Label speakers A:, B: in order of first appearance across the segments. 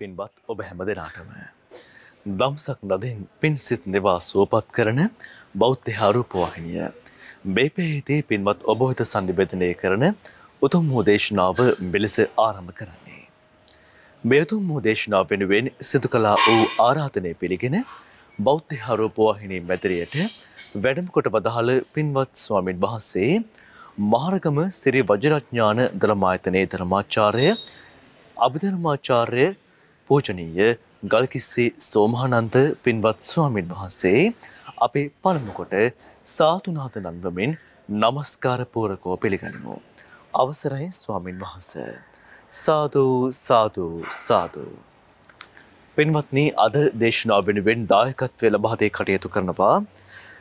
A: පින්වත් ඔබ හැම දෙනාටම. දම්සක් නදින් පින් සිත් නිවා සුවපත් කරන බෞද්ධ හාරූපවාහිනිය. බේපේහිතේ පින්වත් ඔබ වෙත සන්නිබෙදනය කරන උතුම් වූ දේශනාව මෙලෙස ආරම්භ කරන්නේ. මේ උතුම් වූ දේශනාව වෙනුවෙන් සිදු කළා වූ ආරාධනය පිළිගෙන බෞද්ධ හාරූපවාහිනී මැදිරියට වැඩම කොට වදාළ පින්වත් ස්වාමින් වහන්සේ මහරගම සිරි වජරඥාන දළමායතනයේ ධර්මාචාර්ය අභිධර්මාචාර්ය පූජනීය ගල්කිස්සේ සෝමහානන්ද පින්වත් ස්වාමින් වහන්සේ අපේ පළමු කොට සාතුනාද නන්වමින් নমස්කාර පූරකව පිළිගනිමු. අවසරයි ස්වාමින් වහන්ස. සාදු සාදු සාදු. පින්වත්නි අද දේශනාව වෙනුවෙන් දායකත්වය ලබාදේ කටයුතු කරනවා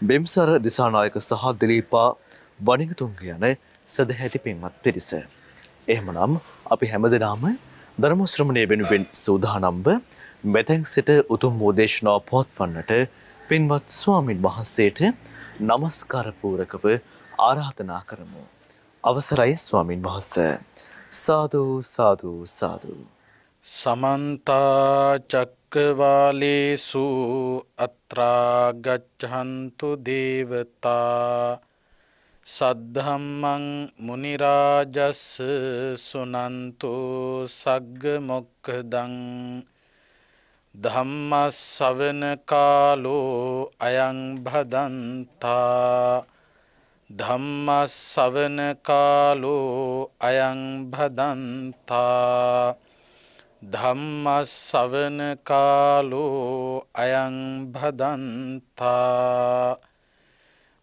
A: බෙම්සර දිසානායක සහ දිලීපා වනිගතුන්ග යන සදහැති පින්වත් පිරිස. එහෙමනම් අපි හැමදෙනාම ධර්මශ්‍රමණය වෙනුවෙන් සූදානම්ව මෙතැන් සිට උතුම් මෝදේශනාව පොත්වන්නට පින්වත් ස්වාමින් වහන්සේට නමස්කාරපූරකව ආරාධනා කරමු. අවසරයි ස්වාමින් වහන්ස. සාධූ සාධූ සාධූ.
B: සමන්තාචක්කවාලේසු අත්‍රාගච්චහන්තු දේවතා සද්ධම්මං මුනිරාජස්ස සුනන්තු සග්ග මොක්කදං ධම්මස්සවන කාලෝ අයං භදන්තා ධම්මස්සවන කාලෝ අයං භදන්තා ධම්මස්සවන කාලෝ අයං භදන්තා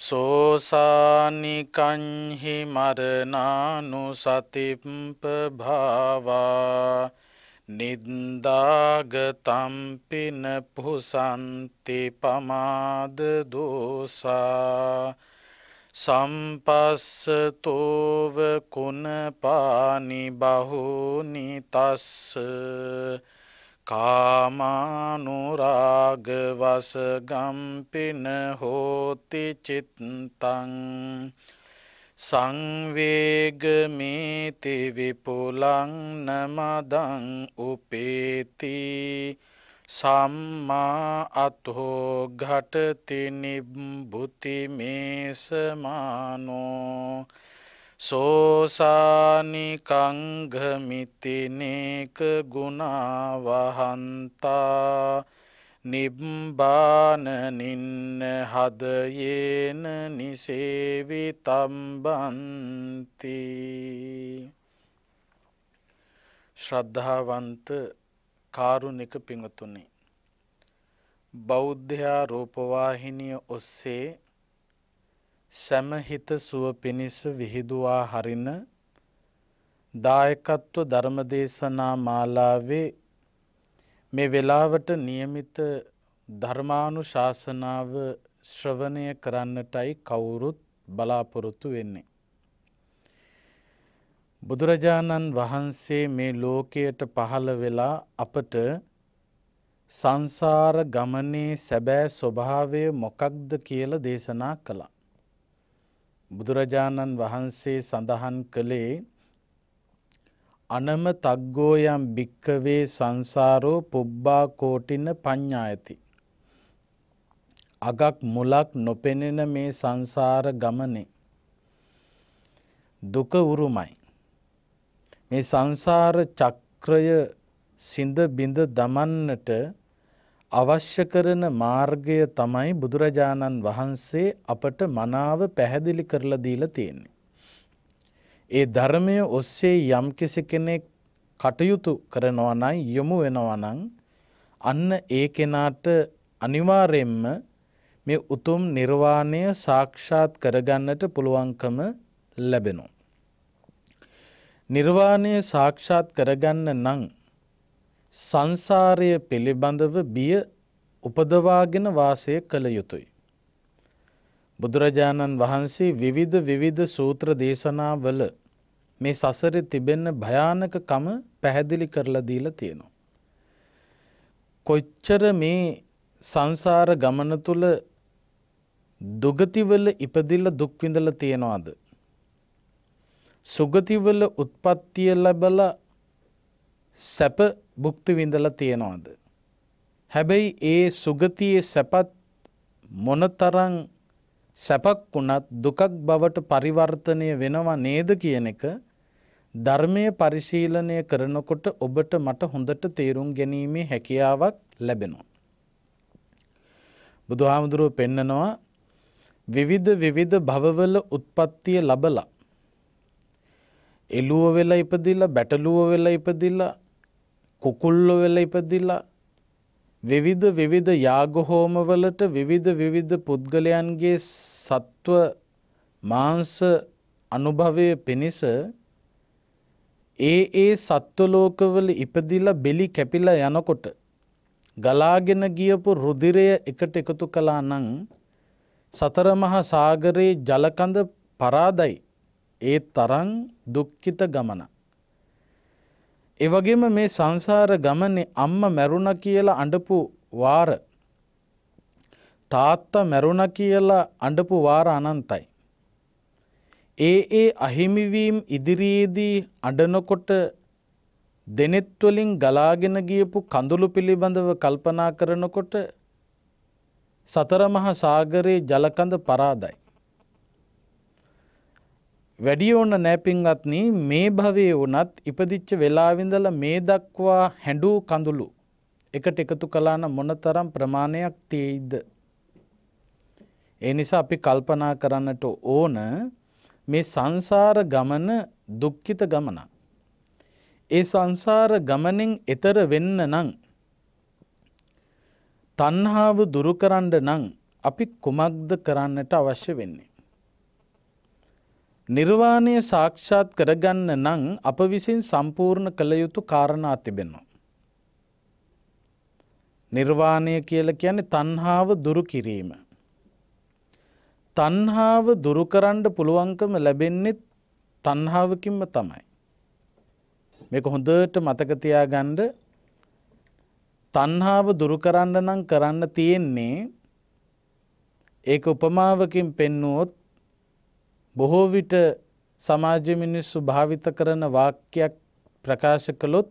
B: සෝසානිකංහි මරනානු සතිප්ප භාවා නින්දාගතම්පින පුසන්ති පමාද දෝසා සම්පස්සතෝව කුණපානි බහුනිතස්ස කාමානුරාගවසගම්පින හෝති චිත්තං සංවේගමීති විපුලං නමදං උපේති සම්මා අත්හෝ ගටති නිබ්බුති මේසමානෝ සෝසානිකංගමිතිනේක ගුණාවහන්තා නිබ්බානනින්න හදයේන නිසේවි තම්බන්ති ශ්‍රද්ධාවන්ත කාරුණික පිඟතුනි බෞද්ධයා රූපවාහිනිය ඔස්සේ සැමහිත සුව පිණිස විහිදුවා හරින දායකත්ව ධර්මදේශනා මාලාවේ මේ වෙලාවට නියමිත ධර්මානු ශාසනාව ශ්‍රවණය කරන්නටයි කවුරුත් බලාපොරොත්තු වෙන්නේ. බුදුරජාණන් වහන්සේ මේ ලෝකයට පහළ වෙලා අපට සංසාර ගමනේ සැබෑ ස්වභාවය මොකක්ද කියල දේශනා කළා. බුදුරජාණන් වහන්සේ සඳහන් කළේ අනම තග්ගෝයම් භික්කවේ සංසාරෝ පුබ්බා කෝටින ප්ඥායති. අගක් මුලක් නොපෙනෙන මේ සංසාර ගමනේ. දුක උරුමයි. මේ සංසාර චක්‍රය සිඳ බිඳ දමන්නට අවශ්‍ය කරන මාර්ගය තමයි බුදුරජාණන් වහන්සේ අපට මනාව පැහැදිලි කරලා දීලා තියෙන්නේ. ඒ ධර්මය ඔස්සේ යම්කිසි කෙනෙක් කටයුතු කරනවා නම් යොමු වෙනවා නම් අන්න ඒ කෙනාට අනිවාර්යෙන්ම මේ උතුම් නිර්වාණය සාක්ෂාත් කරගන්නට පුළුවන්කම ලැබෙනවා. නිර්වාණය සාක්ෂාත් කරගන්න නම් සංසාරය පිළිබඳව බිය උපදවාගෙන වාසය කළ යුතුයි. බුදුරජාණන් වහන්සේ විවිධ විවිධ සූත්‍ර දේශනාවල මේ සසර තිබෙන්න භයානකකම පැහැදිලි කරලා දීලා තියෙනවා. කොච්චර මේ සංසාර ගමන තුළ දුගතිවල ඉපදිල්ල දුක්විඳල තියෙනවාද. සුගතිවල උත්පත්තිය ලැබල සැප බුක්ති විඳල තියෙනවාද. හැබැයි ඒ සුගතියේ සැපත් මොනතරං සැපක් වුණත් දුකක් බවට පරිවර්තනය වෙනවා නේද කියන එක ධර්මය පරිශීලනය කරනකොට ඔබට මට හොඳට තේරුම් ගැනීමේ හැකියාවක් ලැබෙනවා. බුදු හාමුදුරුව පෙන්නනවා විවිධ විවිධ භවවල උත්පත්තිය ලබලා. එළුව වෙලා ඉපදිල්ල බැටලුව වෙලා ඉපදිල්ල කුකුල්ලො වෙලා ඉපදිල්ලා විවිධ විවිධ යාගහෝමවලට විවිධ විවිධ පුද්ගලයන්ගේ සත්ව මාංස අනුභවය පිණිස ඒ ඒ සත්වලෝකවල ඉපදිලා බෙලි කැපිලා යනකොට ගලාගෙන ගියපු රුදිරය එකට එකතු කලා නං සතර මහා සාගරයේ ජලකඳ පරාදයි ඒ තරං දුක්ඛිත ගමන. එවගේම මේ සංසාර ගමනේ අම්ම මැරුණ කියලා අඩපු වාර තාත්තා මැරුණ කියලා අඩපු වාර අනන්තයි. ඒ ඒ අහිමිවීම් ඉදිරියේදී අඩනකොට දෙනෙත්වලින් ගලාගෙන ගියපු කඳුළු පිළිබඳව කල්පනා කරනකොට සතර මහා සාගරයේ ජලකඳ පරාදයි. වැඩි ඕන්න නෑපින්වත්න මේ භවය වනත් ඉපදිච්ච වෙලාවිඳල මේ දක්වා හැඩූ කඳුළු එකට එකතු කලාන මොනතරම් ප්‍රමාණයක් තියයිද. ඒ නිසා අපි කල්පනා කරන්නට ඕන මේ සංසාර ගමන දුක්ඛිත ගමන. ඒ සංසාර ගමනින් එතර වෙන්න නං. තන්හාාව දුරුකරන්ඩ නං අපි කුමක්ද කරන්නට අවශ්‍ය වෙන්නේ. නිර්වාණය සාක්ෂාත් කරගන්න නං අප විසින් සම්පූර්ණ කළ යුතු කාරණා තිබෙනවා. නිර්වාණය කියල කියන්නේ තන්හාාව දුරු කිරීම. තන්හාාව දුරුකරන්ඩ පුළුවන්කම ලැබෙන්නෙත් තන්හාාවකින්ම තමයි. මේක හොඳට මතකතියා ගණ්ඩ තන්හාාව දුරුකරන්න නම් කරන්න තියෙන්නේ ඒක උපමාවකින් පෙන්නුවොත් බොහෝ විට සමාජ මිනිස්සු භාවිත කරන වාක්‍යයක් ප්‍රකාශ කළොත්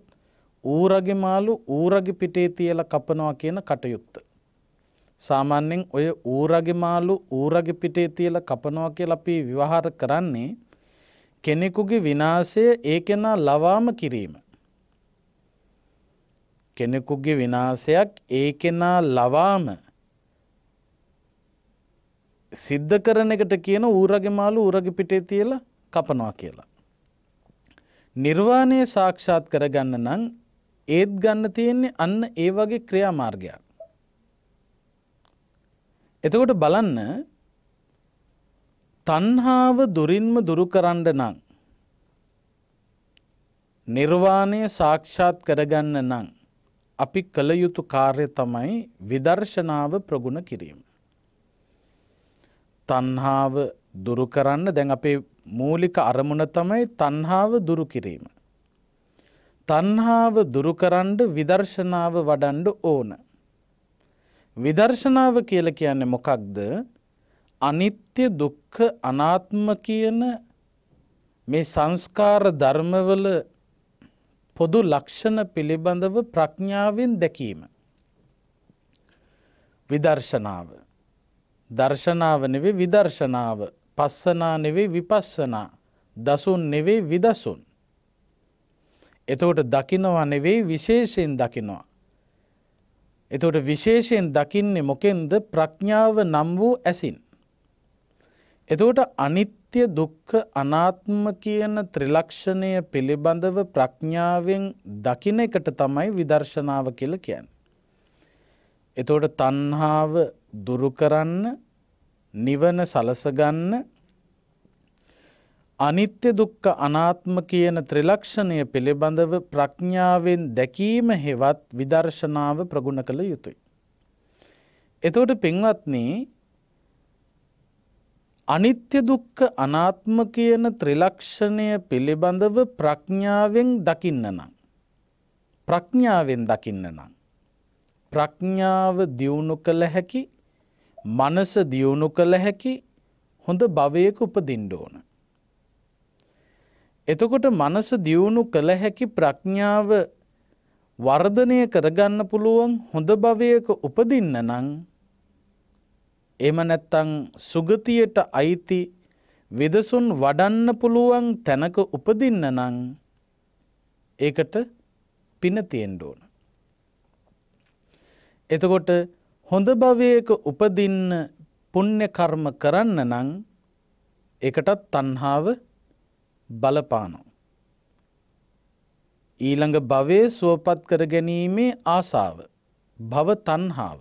B: ඌරගේ මාලු ඌරගේ පිටේ තියල කපනවා කියන කටයුත්ත. සාමාන්‍යෙන් ඔය ඌරගේ මාලු ඌරගේ පිටේ තියල කපනවා කිය අපි විවහාර කරන්නේ කෙනෙකුගේ විනාසය ඒ කෙනා ලවාම කිරීම. කෙනෙකුගේ විනාසයක් ඒ කෙනා ලවාම සිද්ධ කරන එකට කියන ඌරගේ මාලු ඌරග පිටේ තියල කපනවා කියලා. නිර්වාණය සාක්ෂාත් කරගන්න නං ඒත් ගන්න තියෙන්නේ අන්න ඒ වගේ ක්‍රියාමාර්ගයක්. එතකොට බලන්න තන්හාාව දුරින්ම දුරු කරන්න නං. නිර්වාණය සාක්ෂාත් කරගන්න නං. අපි කළ යුතු කාර්ය තමයි විදර්ශනාව ප්‍රගුණ කිරීම. තන්හාාව දුරු කරන්න දැන් අපේ මූලික අරමුණ තමයි තන්හාාව දුරු කිරීම. තන්හාාව දුරුකරන්ඩ විදර්ශනාව වඩන්ඩ ඕන. විදර්ශනාව කියල කියන්න මොකක්ද අනිත්‍ය දුක්ඛ අනාත්ම කියන මේ සංස්කාර ධර්මවල පොදු ලක්ෂණ පිළිබඳව ප්‍රඥාවෙන් දැකීම. විදර්ශනාව දර්ශනාව නෙවේ විදර්ශනාව පස්සනා නෙවේ විපස්සනා දසුන් නෙවේ විදසුන්. එතකොට දකිනවා නෙවෙයි විශේෂයෙන් දකිනවා. එතකොට විශේෂයෙන් දකින්නේ මොකෙන්ද ප්‍රඥාව නම් වූ ඇසින්. එතකොට අනිත්‍ය දුක්ඛ අනාත්ම කියන ත්‍රිලක්ෂණය පිළිබඳව ප්‍රඥාවෙන් දකින එකට තමයි විදර්ශනාව කියල කියන්න. එතෝට තන්හාාව දුරුකරන්න නිවන සලසගන්න අනිත්‍ය දුක්ඛ අනාත්ම කියන ත්‍රිලක්ෂණය පිළිබඳව ප්‍රඥාවෙන් දැකීම හෙවත් විදර්ශනාව ප්‍රගුණ කළ යුතුයි. එතකොට පින්වත්නි අනිත්‍ය දුක්ඛ අනාත්ම කියන ත්‍රිලක්ෂණය පිළිබඳව ප්‍රඥාවෙන් දකින්න නම් ප්‍රඥාවෙන් දකින්න නම් ප්‍රඥාව දියුණු කළ හැකි මනස දියුණු කළ හැකි හොඳ භවයක උපදින්න ඕන. එතකොට මනස දියුණු කළ හැකි ප්‍රඥාව වර්ධනය කරගන්න පුළුවන් හොඳ භවයක උපදින්න නම් එම නැත්තං සුගතියට අයිති විදසුන් වඩන්න පුළුවන් තැනක උපදින්න නං ඒකට පින තියෙන්ඩ ඕන. එතකොට හොඳ භවයක උපදින්න පුුණ්‍ය කර්ම කරන්න නං එකටත් තන්හාාව බලපානෝ. ඊළඟ භවය සුවපත් කර ගැනීමේ ආසාාව භව තන්හාාව.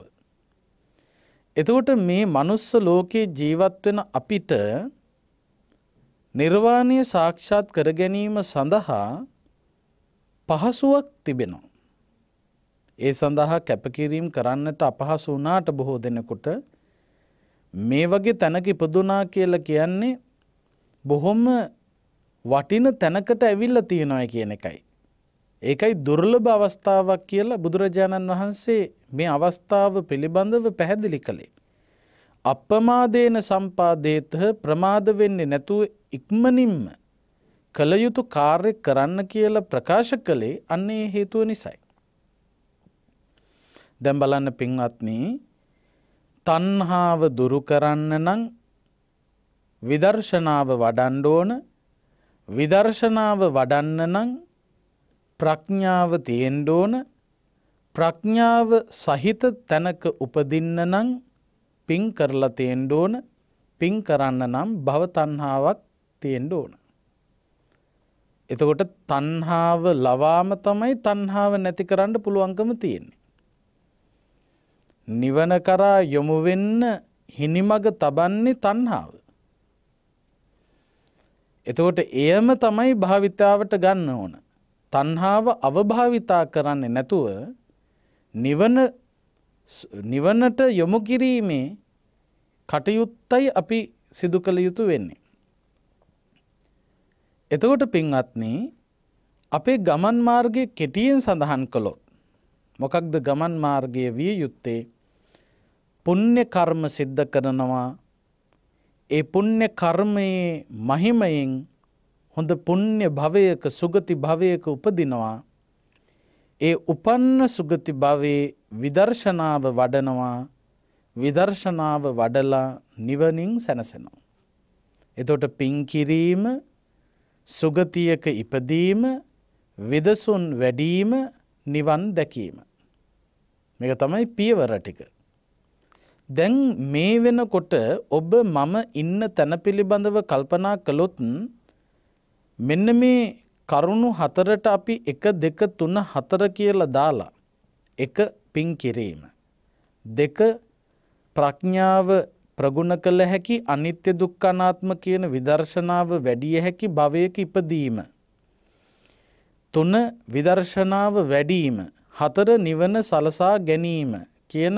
B: එතකොට මේ මනුස්ස ලෝකයේ ජීවත්වෙන අපිට නිර්වාණය සාක්ෂාත් කර ගැනීම සඳහා පහසුවක් තිබෙනවා. ඒ සඳහා කැපකිරීම් කරන්නට අපහසු වනාට බොහෝ දෙනෙකුට මේ වගේ තැනක ඉපදුනා කියලා කියන්නේ බොහොම වටින තැනකට ඇවිල්ල තියෙනොය කියන එකයි. ඒකයි දුර්ලභ අවස්ථාවක් කියලා බුදුරජාණන් වහන්සේ මේ අවස්ථාව පිළිබඳව පැහැදිලි කළේ. අප්‍රමාදේන සම්පාදේතහ ප්‍රමාද වෙන්නේ නැතුව ඉක්මනින්ම කළ යුතු කාර්ය කරන්න කියලා ප්‍රකාශ කළේ අන්නේ හේතුව නිසයි. දැම් බලන්න පින්වත්නී තන්හාාව දුරු කරන්න නං විදර්ශනාව වඩන්ඩෝන විදර්ශනාව වඩන්න නං ප්‍රඥාව තියෙන්ඩෝන ප්‍රඥාව සහිත තැනක උපදින්න නං පින් කරලා තියෙන්ඩෝන පින් කරන්න නම් භව තන්හාාවක් තියෙන්ඩ ඕන. එතකොට තන්හාාව ලවාම තමයි තන්හාාව නැති කරන්න පුළුවන්කම තියෙන්නේ. නිවන කරා යොමුවෙන්න හිනිමග තබන්නේ තන්හාාව. එතකොට එයම තමයි භාවිතාවට ගන්න ඕන. තන්හාාව අවභාවිතා කරන්නේ නැතුව නිවන නිවනට යොමු කිරීමේ කටයුත්තයි අපි සිදු කළ යුතු වෙන්නේ. එතකොට පින්වත්නි අපේ ගමන් මාර්ගය කෙටියෙන් සඳහන් කළොත් මොකක්ද ගමන් මාර්ගය විය යුත්තේ පුණ්‍ය කර්ම සිද්ධ කරනවා ඒ පුණ්‍ය කර්මයේ මහිමයෙන් හොඳ පුණ්‍ය භවයක සුගති භවයක උපදිනවා ඒ උපන්න සුගති භවේ විදර්ශනාව වඩනවා විදර්ශනාව වඩලා නිවනින් සැනසෙනවා. එතොට පින්කිරීම සුගතියක ඉපදීම විදසුන් වැඩීම නිවන් දැකීම. මේක තමයි පියවර ටික. දැන් මේ වෙනකොට ඔබ මම ඉන්න තැන පිළිබඳව කල්පනා කළොත් මෙන්න මේ කරුණු හතරට අපි එක දෙක තුන හතර කියලා දාලා එක පින් කිරීම. දෙක ප්‍රඥාව ප්‍රගුණ කළ හැකි අනිත්‍ය දුක්ඛනාත්ම කියන විදර්ශනාව වැඩිය හැකි භවයක ඉපදීම. තුන විදර්ශනාව වැඩීම හතර නිවන සලසා ගැනීම කියන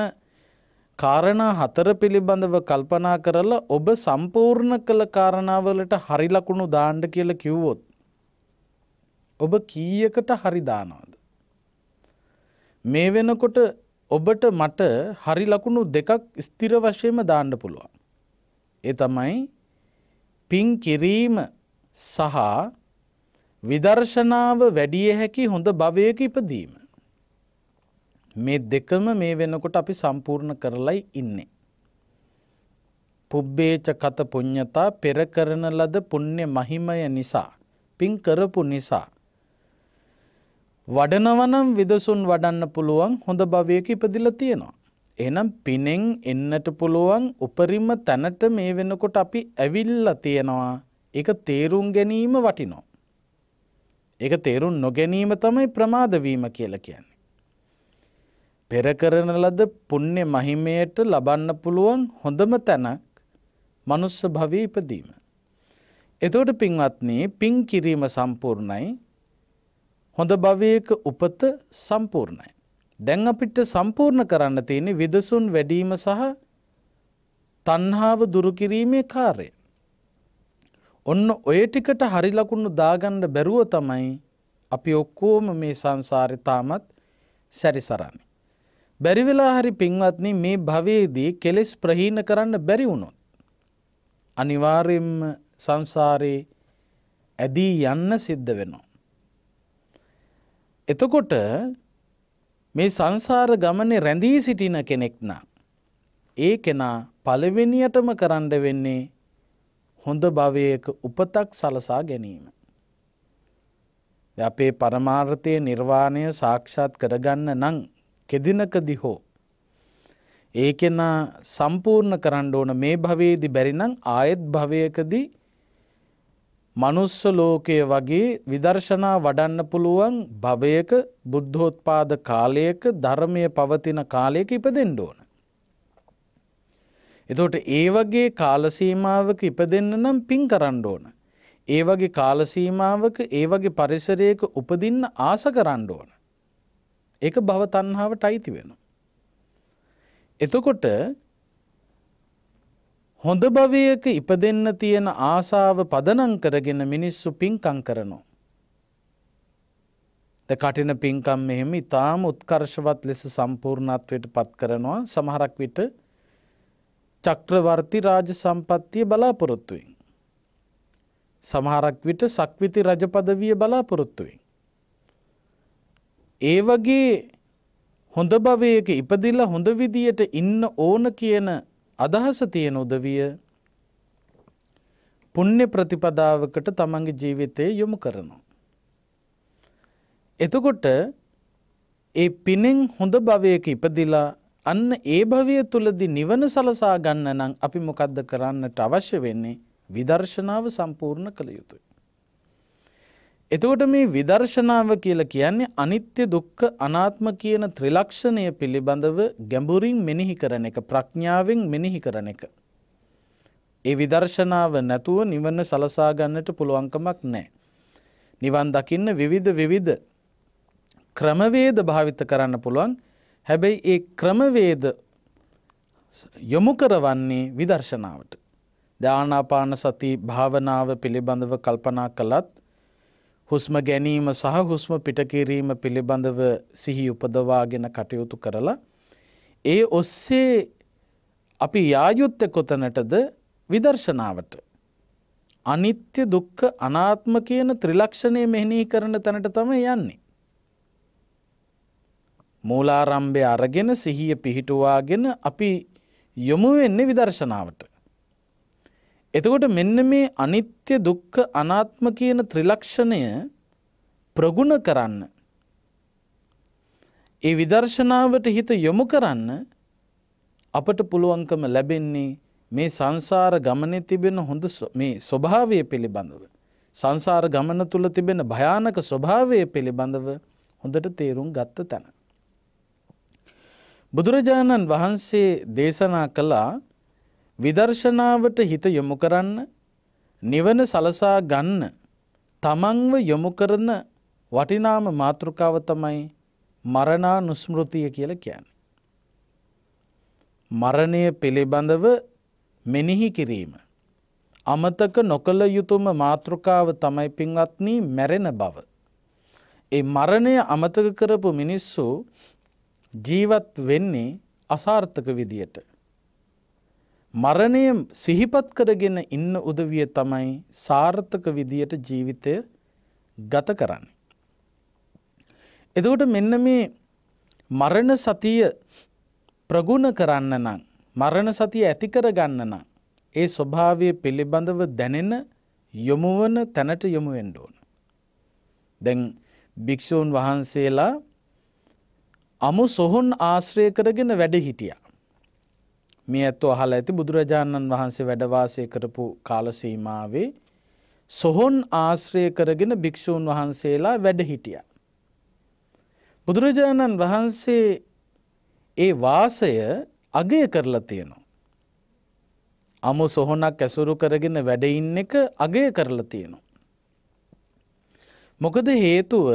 B: කාරණා හතර පිළිබඳව කල්පනා කරලා ඔබ සම්පූර්ණ කළ කාරණාවලට හරි ලකුණු දාණ්ඩ කියල කිව්වොත්. ඔබ කීයකට හරිදානවාද. මේ වෙනකොට ඔබට මට හරි ලකුණු දෙකක් ස්තිර වශයම දාණ්ඩ පුළුවන්. ඒ තමයි පින් කිරීම සහ විදර්ශනාව වැඩිය හැකි හොඳ භවයක ඉපදීම. මේ දෙකම මේ වෙනකොට අපි සම්පූර්ණ කරලයි ඉන්නේ. පුබ්බේච කත පුඤ්ඤතා පෙර කරන ලද පුණ්‍ය මහිමය නිසා පින් කරපු නිසා වඩනවනම් විදසුන් වඩන්න පුළුවන් හොඳ භවයක ඉපදිල තියෙනවා. එනම් පිනෙන් එන්නට පුළුවන් උපරිම තැනට මේ වෙනකොට අපි ඇවිල්ල තියෙනවා එක තේරුම් ගැනීම වටිනෝ. එක තේරුම් නොගැනීම තමයි ප්‍රමාදවීම කියල කියන්නේ. පෙර කරන ලද පුුණ්‍ය මහිමයට ලබන්න පුළුවන් හොඳම තැනක් මනුස්ස භවී ඉපදීම. එතෝට පින්වත්න්නේ පින් කිරීම සම්පූර්ණයි හොඳ භවයක උපත සම්පූර්ණයි. දැන් අපිට සම්පූර්ණ කරන්න තියෙන විදසුන් වැඩීම සහ තන්හාාව දුරුකිරීමේ කාරය. ඔන්න ඔය ටිකට හරි ලකුණු දාගණ්ඩ බැරුව තමයි අපි ඔක්කෝම මේ සංසාරිතාමත් සැරිසරන්නේ. බැරිවෙලා හරි පින්වත්න මේ භවයේදී කෙලෙස් ප්‍රහීන කරන්න බැරි වුණොත්. අනිවාර්යෙන්ම සංසාරයේ ඇදී යන්න සිද්ධ වෙනවා. එතකොට මේ සංසාර ගමනේ රැඳී සිටින කෙනෙක්න. ඒ කෙනා පළවෙනියටම කරන්න වෙන්නේ හොඳ භවයක උපතක් සලසා ගැනීම. අපේ පරමාර්ථය නිර්වාණය සාක්ෂාත් කරගන්න නං කෙදිනකදි හෝ. ඒකෙනා සම්පූර්ණ කරන්න ඕන මේ භවයේදි බැරිනං ආයෙත් භවයකදී මනුස්ස ලෝකය වගේ විදර්ශනා වඩන්න පුළුවන් භවයක බුද්ධෝත්පාද කාලයක ධර්මය පවතින කාලයක ඉපදෙන්න ඕන. එතෝට ඒ වගේ කාලසීමාවක ඉපදෙන්න නම් පින් කරන්න ඕන. ඒ වගේ කාලසීමාවක ඒ වගේ පරිසරයක උපදින්න ආස කරන්න ඕන. ඒක භව තන්හාාවට අයිති වෙන. එතකොට හොඳ භවයක ඉපදෙන්න තියෙන ආසාව පදනං කරගෙන මිනිස්සු පින්කං කරනවා. ද කටින පින්කම් මෙහෙම ඉතාම උත්කර්ශවත් ලෙස සම්පූර්ණත්වයට පත් කරනවා සමහරක් විට චක්‍රවර්ති රාජ සම්පත්තිය බලාපොරොත්තුවෙන්. සමහරක් විට සක්විති රජපදවිය බලාපොරොත්තුවෙන්. ඒ වගේ හොඳ භවයක ඉපදිල්ල හොඳ විදියට ඉන්න ඕන කියන අදහස තියෙන උදවිය පුුණ්‍ය ප්‍රතිපදාවකට තමන්ගේ ජීවිතය යොමු කරනවා. එතකොට ඒ පිනෙන් හොඳ භවයක ඉපදිලා අන්න ඒ භවය තුළදි නිවන සලසා ගන්න නම් අපි මොකක්ද කරන්නට අවශ්‍ය වෙන්නේ විදර්ශනාව සම්පූර්ණ කළ යුතුයි. එතකොට මේ විදර්ශනාව කියල කියන්නේ අනිත්‍ය දුක්ක අනාත්ම කියන ත්‍රිලක්ෂණය පිළිබඳව ගැඹුරින් මෙනෙහි කරන එක ප්‍රඥාවෙන් මෙනෙහි කරන එක. ඒ විදර්ශනාව නැතුව නිවන්න සලසාගන්නට පුළුවන්කමක් නෑ. නිවන් දකින්න විවිධ විවිධ ක්‍රමවේද භාවිත කරන්න පුළුවන් හැබැයි ඒ ක්‍රමවේද යොමු කරවන්නේ විදර්ශනාවට. දානාපාන සති භාවනාව පිළිබඳව කල්පනා කළත් හුස්ම ගැනීම සහ හුස්ම පිටකිරීම පිළිබඳව සිහි උපදවාගෙන කටයුතු කරලා ඒ ඔස්සේ අපි යායුත්ත කොතනටද විදර්ශනාවට. අනිත්‍ය දුක්ක අනාත්ම කියන ත්‍රිලක්ෂණය මෙහිනී කරන තැනට තම යන්නේ. මූලාරම්භය අරගෙන සිහිය පිහිටුවාගෙන අපි යොමු වෙන්නේ විදර්ශනාවට. එතකොට මෙන්න මේ අනිත්‍ය දුක්ඛ අනාත්ම කියන ත්‍රිලක්ෂණය ප්‍රගුණ කරන්න. ඒ විදර්ශනාවට හිත යොමු කරන්න අපට පුළුවන්කම ලැබෙන්නේ මේ සංසාර ගමන තිබෙන හොඳ මේ ස්වභාවය පිළිබඳව. සංසාර ගමන තුළ තිබෙන භයානක ස්වභාවය පිළිබඳව හොඳට තේරුම් ගත්ත තැන. බුදුරජාණන් වහන්සේ දේශනා කළා විදර්ශනාවට හිත යොමු කරන්න නිවන සලසා ගන්න තමන්ව යොමු කරන වටිනාම මාතෘකාව තමයි මරණා නුස්මෘතිය කියල කියන්න. මරණය පිළිබඳව මෙනෙහි කිරීම. අමතක නොකළ යුතුම මාතෘකාව තමයි පින්වත්නී මැරෙන බව. ඒ මරණය අමතක කරපු මිනිස්සු ජීවත් වෙන්නේ අසාර්ථක විදියට. මරණය සිහිපත් කරගෙන ඉන්න උදවිය තමයි සාර්ථක විදියට ජීවිතය ගත කරන්න. එදවට මෙන්න මේ මරණ සතිය ප්‍රගුණ කරන්න නම් මරණ සතිය ඇතිකර ගන්න නම් ඒ ස්වභාවය පිළිබඳව දැනෙන යොමුවන තැනට යොමු එන්ඩෝන. දැන් භික්‍ෂූන් වහන්සේලා අමු සොහොන් ආශ්‍රය කරගෙන වැඩ හිටියා. මේ ඇත්තු අහල ඇති බුදුරජාණන් වහන්සේ වැඩවාසය කරපු කාලසීමාවේ සොහොන් ආශ්‍රය කරගෙන භික්‍ෂූන් වහන්සේලා වැඩ හිටිය. බුදුරජාණන් වහන්සේ ඒ වාසය අගය කරලා තියෙනවා. අමු සොහොනක් ඇසුරු කරගෙන වැඩඉන්න එක අගය කරලා තියෙනවා. මොකද හේතුව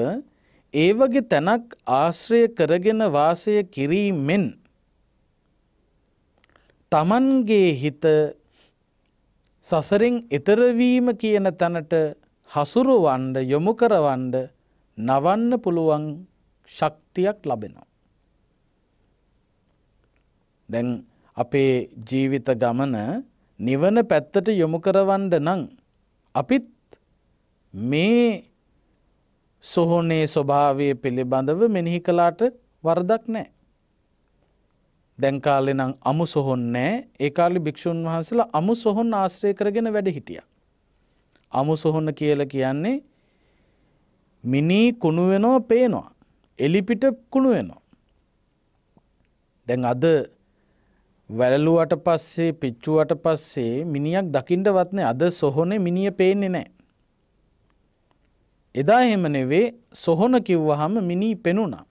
B: ඒ වගේ තැනක් ආශ්‍රය කරගෙන වාසය කිරීමෙන් තමන්ගේ හිත සසරින් එතරවීම කියන තැනට හසුරුවන්ඩ යොමු කරවන්ඩ නවන්න පුළුවන් ශක්තියක් ලබෙනවා. දැන් අපේ ජීවිත ගමන නිවන පැත්තට යොමු කරවන්ඩ නං අපිත් මේ සොහොනේ ස්වභාවය පිළිබඳව මෙනෙහි කලාට වරදක් නෑ. දැන්කාලෙ නම් අමු සොහොන් නෑ ඒකාලි භික්‍ෂූන් වහන්සලා අමු සොහොන් ආශ්‍රය කරගෙන වැඩ හිටිය. අමු සොහොන්න කියල කියන්නේ මිනී කුණුවෙනවා පේනවා. එලිපිට කුණු වෙනවා. දැන් අද වැලලුවට පස්සේ පිච්චුවට පස්සේ මිනිියක් දකිින්ට වත්නේ අද සොහොනේ මිනිිය පේන්නේ නෑ. එදා එහෙම නෙවේ සොහොන කිව්වහම මිනී පෙනුණා.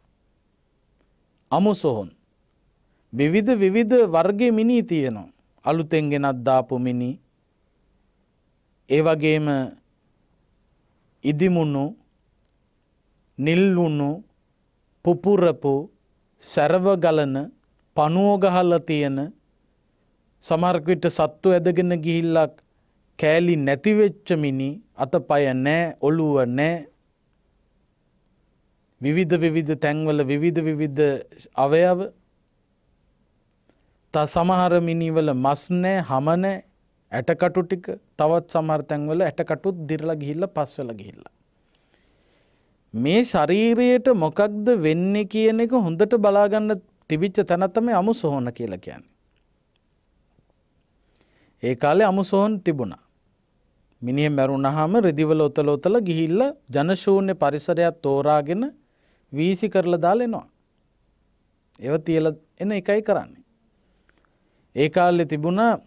B: අමු සොහොන්. විවිධ විවිධ වර්ගය මිනී තියෙනවා. අලුතෙන් ගෙනත් දාපු මිනි. ඒ වගේම ඉදිමුණු නිල්ලුණු පුපුරපු සැරව ගලන පනුවෝගහල්ල තියෙන සමර්කවිට සත්තු ඇදගෙන ගිහිල්ලක් කෑලි නැතිවෙච්ච මිනි අත පය නෑ ඔළුව නෑ විවිධ විවිධ තැන්වල විවිධ විවිධ අවයව ත සමහර මිනිවල මස් නෑ හමනෑ ඇටකටු ටික තවත් සමර්තැන්වල ඇටකටුත් දිරල ගිහිල්ල පස්වල ගිහිල්ල. මේ ශරීරයට මොකක්ද වෙන්න කියන එක හොඳට බලාගන්න තිබිච්ච තැනත්තම අමු සොහොන කියල කියන්නේ. ඒ කාලේ අමු සොහොන් තිබුණා. මිනිහ මැරුණහම රෙදිවල ඔතල ඔතල ගිහිල්ල ජනශූන්‍ය පරිසරයක් තෝරාගෙන වීසි කරල දාලෙනවා. ඒව තියල එන එකයි කරන්නේ. ඒ කාල්ලෙ තිබුණා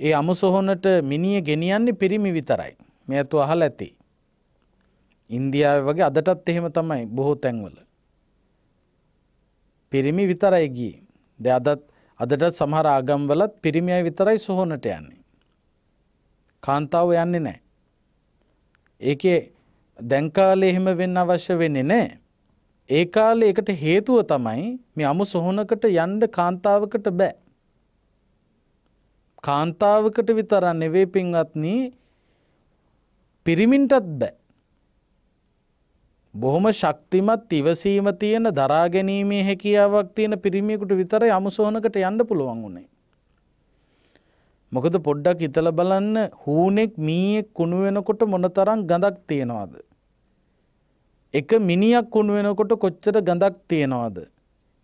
B: ඒ අමු සොහොනට මිනිිය ගෙනියන්නේ පිරිමි විතරයි. මේ ඇතු අහල ඇති. ඉන්දියාව වගේ අදටත් එහෙම තමයි බොහෝ තැන්වල. පිරිමි විතරයි ගී. ද අදත් අදටත් සමහර ආගම්වලත් පිරිමියයි විතරයි සොහොනට යන්නේ. කාන්තාව යන්නේ නෑ. ඒකේ දැන්කාලේ එහෙම වෙන්න අවශ්‍ය වෙන්නේ නෑ. ඒ කාලේ එකට හේතුව තමයි මේ අමු සොහොනකට යන්ඩ කාන්තාවකට බෑ. කාන්තාවකට විතරන්න නෙවේ පින්වත්න පිරිමින්ටත් බෑ. බොහොම ශක්තිමත් ඉවසීම තියෙන දරාගැනීමේ හැකියාවක් තියෙන පිරිමියකුට විතර අමුසෝනකට යන්න පුළුවන් වුණේ. මොකද පොඩ්ඩක් හිතල බලන්න හූනෙක් මීයෙක් කුණු වෙනකොට මොනතරම් ගඳක් තියෙනවාද. එක මිනිියක් කුණු වෙනකොට කොච්චර ගඳක් තියෙනවාද.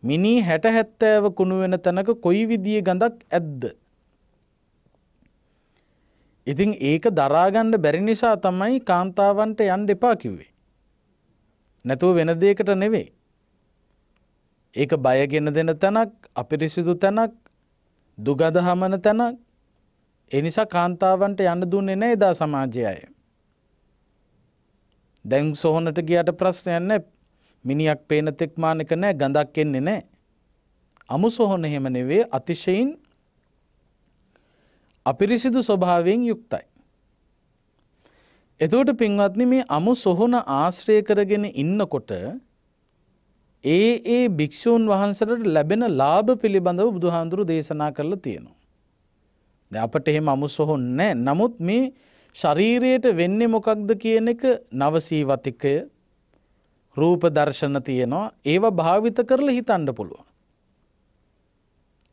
B: මිනි හැට හැත්තෑව කුණු වෙන තැනක කොයි විදිිය ගඳක් ඇද්ද. ඉතින් ඒක දරාගණ්ඩ බැරි නිසා තමයි කාන්තාවන්ට යන් එපා කිව්වේ. නැතුව වෙන දේකට නෙවේ. ඒක බයගෙන දෙන තැනක් අපිරිසිදු තැනක් දුගද හමන තැනක් එනිසා කාන්තාවන්ට යන්න දුන්නේ නෑ එදා සමාජයය. දැන් සොහොනට ගියට ප්‍රශ්නයන්න මිනිියක් පේන තෙක්මානක නෑ ගඳක් එන්නේ නෑ. අමු සොහොන එහෙම නෙවේ අතිශයින් අපිරිසිදු ස්වභාවයෙන් යුක්තයි. එතෝට පින්වත්න මේ අමු සොහොන ආශ්‍රය කරගෙන ඉන්නකොට ඒ ඒ භික්‍ෂූන් වහන්සට ලැබෙන ලාභ පිළිබඳව බුදුහාන්දුරු දේශනා කරලා තියෙනවා. අපට එහෙම අමු සොහොන් නෑ නමුත් මේ ශරීරයට වෙන්නේ මොකක්ද කියන එක නවසීවතිකය රූප දර්ශන තියෙනවා ඒව භාවිත කරලා හිතන්ඩ පුළුවන්.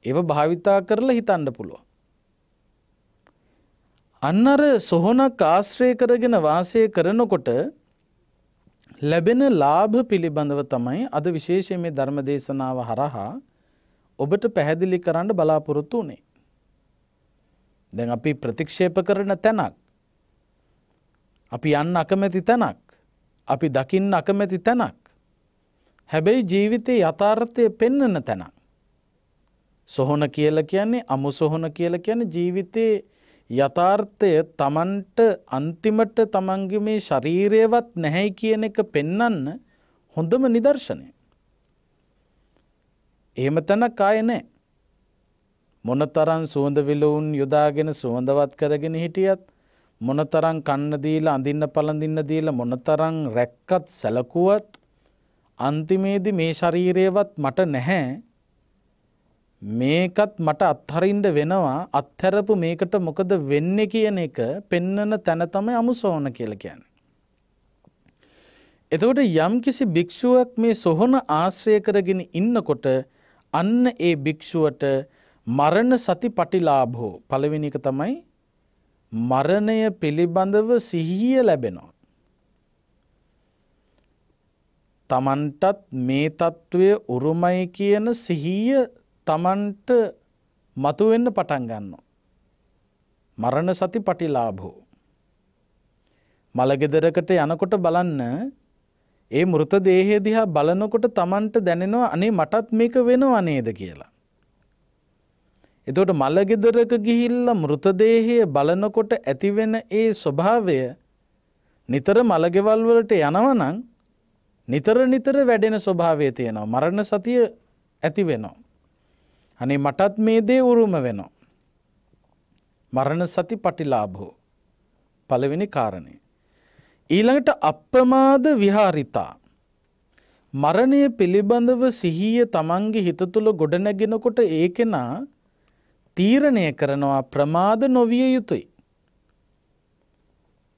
B: ඒව භාවිතා කරලා හිතන්ඩ පුළුවන්. අන්න අර සොහොනක් ආශ්‍රය කරගෙන වාසය කරනකොට ලැබෙන ලාභ පිළිබඳව තමයි අද විශේෂය මේ ධර්ම දේශනාව හරහා ඔබට පැහැදිලි කරන්න බලාපොරොත්තු වනේ. දැන් අපි ප්‍රතික්ෂේප කරන තැනක්. අපි යන්න අකමැති තැනක්. අපි දකින්න අකමැති තැනක්. හැබැයි ජීවිතය යථාර්ථය පෙන්නන තැනක්. සොහොන කියල කියන්නේ අමු සොහොන කියල කියන ජීවිතයේ යථාර්ථය තමන්ට අන්තිමට තමන්ගේ මේ ශරීරයවත් නැහැයි කියන එක පෙන්නන්න හොඳම නිදර්ශනය. එහෙම තැන කාය නෑ. මොනතරන් සුවඳ විලවුන් යොදාගෙන සුවඳවත් කරගෙන හිටියත් මොනතරං කන්න දීලා අඳින්න පළඳින්න දීල මොනතරං රැක්කත් සැලකුවත් අන්තිමේදි මේ ශරීරයවත් මට නැහැ මේකත් මට අත්හරින්ඩ වෙනවා අත්හැරපු මේකට මොකද වෙන්න කියන එක පෙන්නන තැන තමයි අමුසෝන කියල කියන. එතකොට යම් කිසි භික්‍ෂුවක් මේ සොහොන ආශ්‍රය කරගෙන ඉන්නකොට අන්න ඒ භික්‍ෂුවට මරණ සති පටිලාභෝ පළවෙනික තමයි මරණය පිළිබඳව සිහිය ලැබෙනවා. තමන්ටත් මේ තත්ත්වය උරුමයි කියන සිහිය තමන්ට මතුවෙන්න පටන් ගන්න. මරණ සති පටිලාභෝ. මළගෙදරකට යනකොට බලන්න ඒ මෘත දේහය දිහා බලනකොට තමන්ට දැනෙනවා අනේ මටත් මේක වෙනවා නේද කියලා. එතකොට මළගෙදරක ගිහිල්ල මෘතදේහය බලනකොට ඇතිවෙන ඒ ස්වභාවය නිතර මළගෙවල්වලට යනවනං නිතර නිතර වැඩෙන ස්වභාවය තියෙනවා මරණ සතිය ඇති වෙනවා. අනේ මටත් මේ දේ උරුම වෙනවා. මරණ සති පටිලාභෝ පළවෙනි කාරණය. ඊළඟට අප්‍රමාද විහාරිතා. මරණය පිළිබඳව සිහිය තමන්ගේ හිත තුළ ගොඩනැගෙනකොට ඒකෙනා තීරණය කරනවා ප්‍රමාද නොවිය යුතුයි.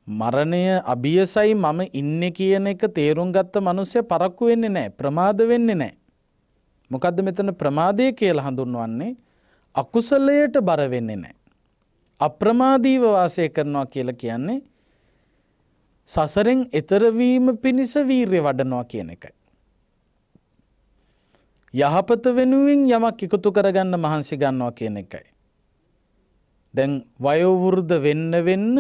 B: මරණය අභියසයි මම ඉන්න කියන එක තේරුම් ගත්ත මනුස්සය පරක්කු වෙන්නේ නෑ ප්‍රමාද වෙන්නේ නෑ. මොකදද මෙතන ප්‍රමාදය කියල හඳුන්වන්නේ අකුසලයට බරවෙන්නේ නෑ. අප්‍රමාදීව වාසය කරනවා කියල කියන්නේ සසරෙන් එතරවීම පිණිස වීර්ය වඩනවා කියන එකයි. යහපත වෙනුවෙන් යමක් එකතු කරගන්න මහන්සි ගන්නවා කියන එකයි. දැන් වයෝවෘද්ධ වෙන්න වෙන්න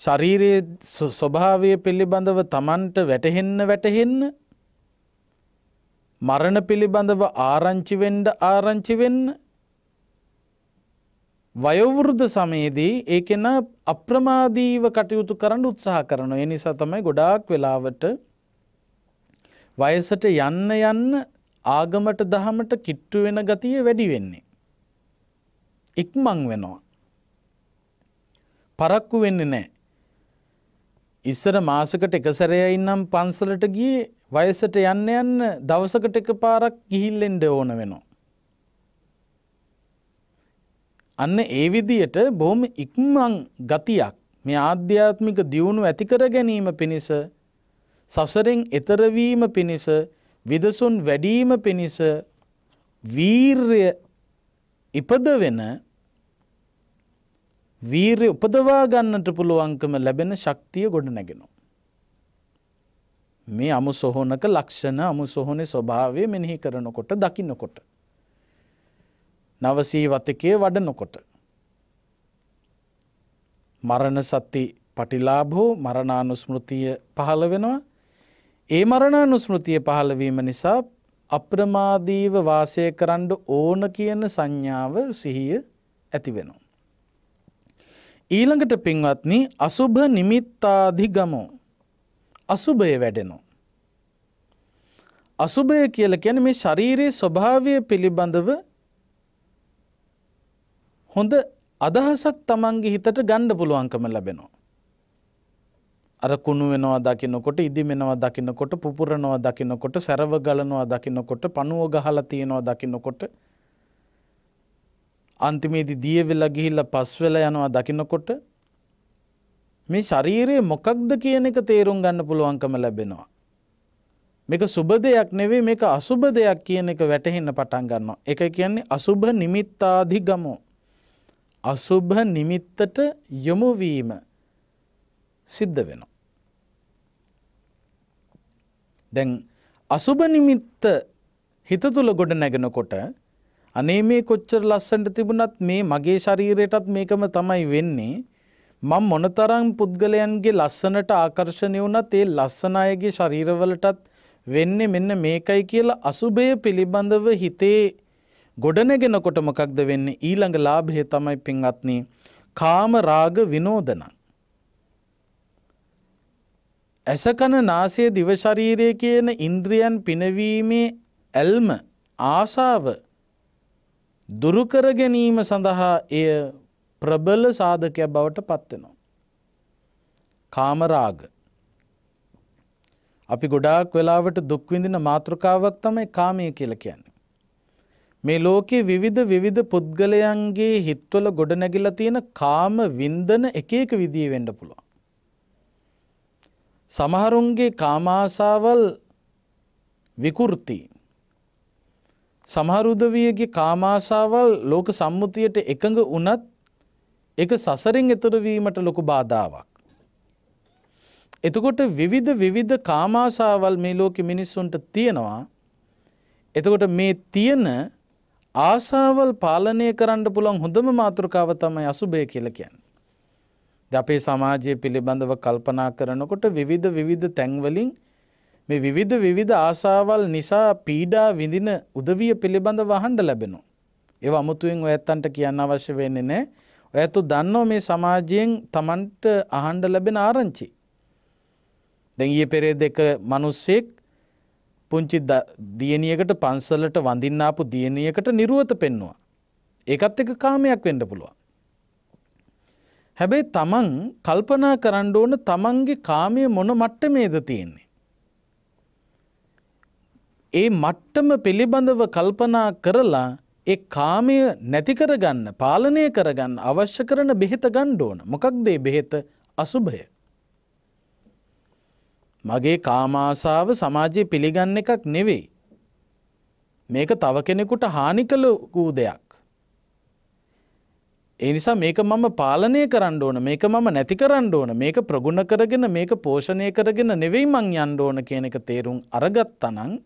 B: ශරීරයේ ස්වභාවය පිළිබඳව තමන්ට වැටහෙන්න වැටහෙන්න මරණ පිළිබඳව ආරංචිවෙන්ඩ ආරංචිවෙන්න වයවෘද්ධ සමයේදී ඒකෙන අප්‍රමාදීව කටයුතු කරන්න උත්සාහ කරන එනිසා තමයි ගොඩාක් වෙලාවට වයසට යන්න යන්න ආගමට දහමට කිට්ටු වෙන ගතිය වැඩි වෙන්නේ. ඉක්මං වෙනවා. පරක්කු වෙන්නේ නෑ. ඉස්සර මාසකට එකසරයයි නම් පන්සලට ගිය වයසට යන්න යන්න දවසකට එක පාරක් ගිහිල්ලෙන්ඩ ඕන වෙනවා. අන්න ඒ විදියට බොහොම ඉක්මං ගතියක් මේ ආධ්‍යාත්මික දියුණු ඇතිකර ගැනීම පිණිස සසරෙන් එතරවීම පිණිස විදසුන් වැඩීම පිණිස වීර්ය ඉපද වෙන වීර්ය උපදවා ගන්නට පුළුවන්කම ලැබෙන ශක්තිය ගොඩ නැගෙනවා. මේ අමු සොහොනක ලක්ෂණ අමු සොහොනේ ස්වභාවය මෙනෙහි කරනකොට දකින්නකොට. නවසී වතකේ වඩනකොට. මරණ සත්ති පටිලාභෝ මරණානුස්මෘතිය පහළ වෙනවා ඒ මරණානුස්මෘතිය පහළවීම නිසා අප්‍රමාදීව වාසය කරන්න ඕන කියන සංඥාව සිහිය ඇති වෙනවා. ඊළඟට පින්වත්නි අසුභ නිමිත්තාධිගමෝ අසුභය වැඩෙනවා. අසුභය කියල ගැන මේ ශරීරයේ ස්වභාවය පිළිබඳව හොඳ අදහසක් තමන්ගේ හිතට ගණ්ඩ පුළුවන්කම ලැබෙනවා. අර කුණු වෙනවා දකිනකොට ඉදිමෙනවා දකිනකොට පුපුරනවා දකිනකොට සැරව ගලනවා දකිනකොට පනුව ගහල තියෙනවා දකිනකොට අන්තිමේදි දියවෙල්ල ගිහිල්ල පස්වෙල යනවා දකිනකොට මේ ශරීරයේ මොකක්ද කියන එක තේරුම් ගන්න පුළුවන්කම ලැබෙනවා. මේක සුබ දෙයක් නෙවේ මේක අසුබ දෙයක් කියන එක වැටහෙන්න පටන් ගන්නවා. එක කියන්නේ අසුභ නිමිත්තාධි ගමෝ. අසුභ නිමිත්තට යොමුවීම සිද්ධ වෙනවා. දැන් අසුභ නිමිත්ත හිත තුළ ගොඩ නැගෙනකොට අනේ මේ කොච්චර ලස්සන්ට තිබුණත් මේ මගේ ශරීරයටත් මේකම තමයි වෙන්නේ මං මොනතරං පුද්ගලයන්ගේ ලස්සනට ආකර්ශණය වුණත් ඒ ලස්සන අයගේ ශරීරවලටත් වෙන්නේ මෙන්න මේකයි කියලා අසුභය පිළිබඳව හිතේ ගොඩනැගෙනකොට මොකක්ද වෙන්නේ ඊළඟ ලාභය තමයි පින්වත්නි කාම රාග විනෝදන. ඇසකන නාසය දිවශරීරය කියන ඉන්ද්‍රියන් පිනවීමේ ඇල්ම ආසාව දුරුකර ගැනීම සඳහා එය ප්‍රබල සාධකයක් බවට පත්වෙනවා. කාමරාග අපි ගොඩාක් වෙලාවට දුක්විඳින මාතෘකාවක් තමයි කාමය කියල කියන්නේ. මේ ලෝකයේ විවිධ විවිධ පුද්ගලයන්ගේ හිත්වල ගොඩනැගිල තියෙන කාම වින්දන එක එක විදිී වෙන්ඩ පුළුවන්. සමහරුන්ගේ කාමාසාවල් විකෘති. සමහරුදවියගේ කාමාසාවල් ලෝක සම්මුතියට එකඟ වනත් එක සසරෙන් එතරවීමට ලොකු බාධාවක්. එතකොට විවිධ විවිධ කාමාසාවල් මේ ලෝක මිනිස්සුන්ට තියෙනවා එතකොට මේ තියෙන ආසාවල් පාලනය කරන්න පුළන් හොඳම මාතෘකාව තමයි අසුභය කියල කියන්න. ද අපේ සමාජය පිළිබඳව කල්පනා කරනකොට විවිධ විවිධ තැන්වලින් මේ විවිධ විවිධ ආසාවල් නිසා පීඩා විඳින උදවිය පිළිබඳ වහන්ඩ ලැබෙනු. ඒ අමුතුවෙන් ඇත්තන්ට කියන්න අවශ්‍ය වෙන්නේ නෑ ඇතු දන්නෝ මේ සමාජයෙන් තමන්ට අහන්ඩ ලැබෙන ආරංචි. දැගිය පෙරේ දෙක මනුස්සෙක් පුංචි දියනියකට පන්සලට වඳින්නාපු දියනියකට නිරුවත පෙන්නවා. ඒකත් එක කාමයක් වෙන්ඩ පුළුවන්. හැබැයි තමන් කල්පනා කරන්න ඕන තමන්ගේ කාමය මොන මට්ටමේද තියෙන්නේ. ඒ මට්ටම පිළිබඳව කල්පනා කරලා ඒ කාමය නැතිකරගන්න පාලනය කරගන්න අවශ්‍ය කරන බෙහෙත ගණ්ඩෝන මොකක්දේ බෙහෙත අසුභය. මගේ කාමාසාව සමාජය පිළිගන්න එකක් නෙවෙයි. මේක තව කෙනෙකුට හානි කළ වූ දෙයක්. ඒ නිසා මේක මම පාලනය කරන්න ඕන මේක මම නැති කරන්න ඕන මේක ප්‍රගුණ කරගෙන මේක පෝෂණය කරගෙන නෙවෙයි මං යන්න ඕන කියන එක තේරුම් අරගත්තනං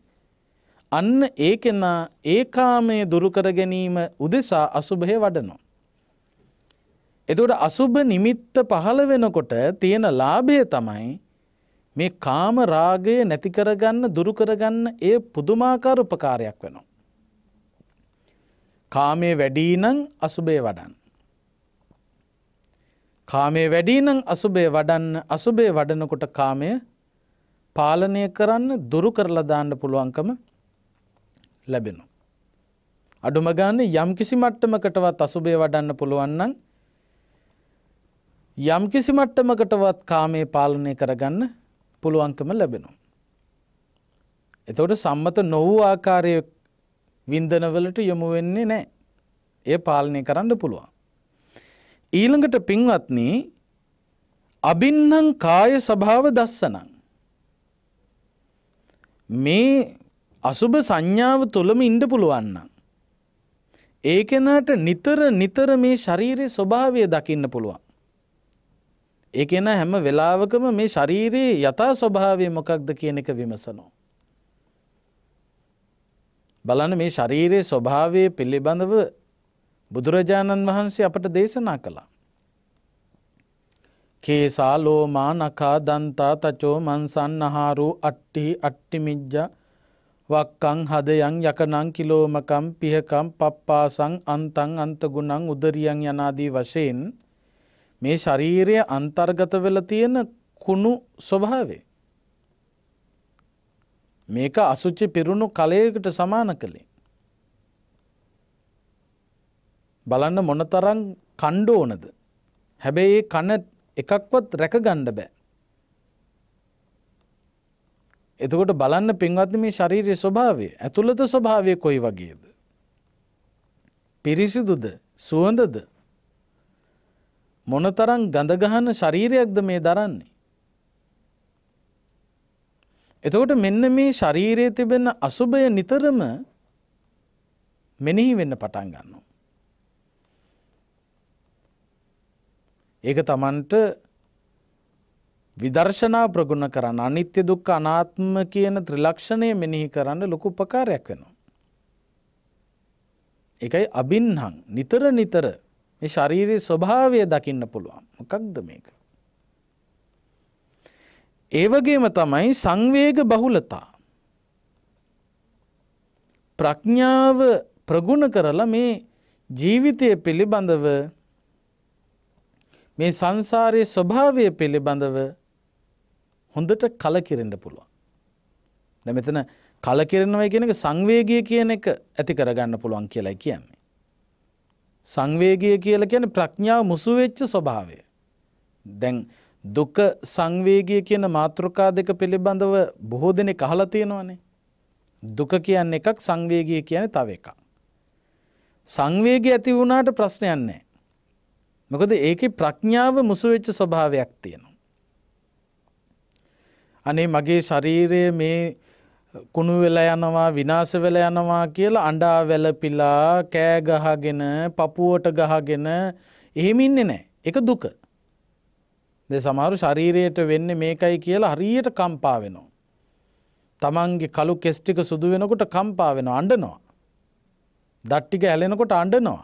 B: අන්න ඒ කෙනා ඒකාමය දුරුකර ගැනීම උදෙසා අසුභය වඩනවා. එතුට අසුභ නිමිත්ත පහළ වෙනකොට තියෙන ලාභය තමයි මේ කාම රාගය නැතිකරගන්න දුරුකරගන්න ඒ පුදුමාකාර උපකාරයක් වෙනවා. කාමය වැඩීනං අසුභය වඩන්. කාමය වැඩීනං අසුභය වඩන්න අසුභය වඩනකොට කාමය පාලනය කරන්න දුරු කරලා දාන්න පුළුවන්කම ලැබෙනු. අඩුම ගන්න යම් කිසි මට්ටමකටවත් අසුභය වඩන්න පුළුවන්නන් යම් කිසි මට්ටමකටවත් කාමේ පාලනය කරගන්න පුළුවන්කම ලැබෙනවා. එතවට සම්මත නොවූ ආකාරය වින්දනවලට යොමු වෙන්නේ නෑ. ඒ පාලනය කරන්න පුළුවන්. ඊළඟට පින්වත්න අබින්නං කාය සභාව දස්සනං. මේ අසුභ සංඥාව තුළම ඉන්ඩ පුළුවන්න. ඒ කෙනාට නිතර නිතර මේ ශරීරයේ ස්වභාවය දකින්න පුළුවන්. ඒ කෙන හැම වෙලාවකම මේ ශරීරයේ යථා ස්වභාවය මොකක්ද කියන එක විමසනෝ. බලන මේ ශරීරයේ ස්වභාවය පිළිබඳව බුදුරජාණන් වහන්සේ අපට දේශනා කළා. කේසා ලෝමා නකා දන්තා තචෝ මන්සන් අහාරු අට්ටි අට්ටිමිජ්ජ වක්කං හදයන් යකනං කිලෝමකම් පිහකම් පප්පාසං අන්තං අන්තගුණං උදරියන් යනාදී වශයෙන් මේ ශරීරය අන්තර්ගත වෙල තියෙන කුණු ස්වභාවේ. මේක අසුච්චි පිරුණු කලයකට සමාන කළේ. බලන්න මොනතරං කණ්ඩෝනද. හැබැයි ඒ කන එකක්වත් රැක ගණ්ඩ බෑ. එතකොට බලන්න පින්වත්න මේ ශරීරය ස්වභාවය ඇතුළත ස්වභාවය කොයි වගේද. පිරිසිදුද සුවඳද මොනතරං ගඳගහන ශරීරයක්ද මේ දරන්නේ. එතකොට මෙන්න මේ ශරීරයේ තිබෙන අසුභය නිතරම මෙනෙහි වෙන්න පටන් ගන්නවා. ඒක තමන්ට විදර්ශනා ප්‍රගුණ කරන්න අනිත්‍ය දුක්ක අනාත්ම කියන ත්‍රිලක්ෂණය මෙනෙහි කරන්න ලොකු උපකාරයක් වෙනවා. එකයි අබින්හං නිතර නිතර මේ ශරීරයේ ස්වභාවය දකින්න පුළුවන් මොකක්ද මේක. ඒවගේම තමයි සංවේග බහුලතා. ප්‍රඥාව ප්‍රගුණ කරලා මේ ජීවිතය පිළිබඳව මේ සංසාරයේ ස්වභාවය පිළිබඳව හොඳට කලකිරෙන්ට පුළුවන්. දැ මෙතන කලකිරෙනවා කියන එක සංවේගය කියන එක ඇති කරගන්න පුළුවන් කියලා කියන්නේ. සංවේගය කියල කියන ප්‍රඥාව මුසුවෙච්ච ස්වභාවය. දැන් දුක සංවේගය කියන මාතෘකා දෙක පිළිබඳව බොහෝ දෙනෙ කහලා තියෙනවනේ. දුක කියන්න එකක් සංවේගය කියන තව එකක්. සංවේග ඇති වුණාට ප්‍රශ්නයන්නේ. මොකද ඒක ප්‍රඥාව මුසුවෙච්ච ස්වභාවයක් තියෙනවා. අනේ මගේ ශරීරය මේ කුණු වෙලා යනවා විනාශ වෙලා යනවා කියලා අඬා වැළපිලා කෑ ගහගෙන පපුවට ගහගෙන එහෙම ඉන්නේ නැහැ. ඒක දුක. දැන් සමහරු ශරීරයට වෙන්නේ මේකයි කියලා හරියට කම්පා වෙනවා. තමන්ගේ කළු කෙස් ටික සුදු වෙනකොට කම්පා වෙනවා අඬනවා. දත් ටික ඇලෙනකොට අඬනවා.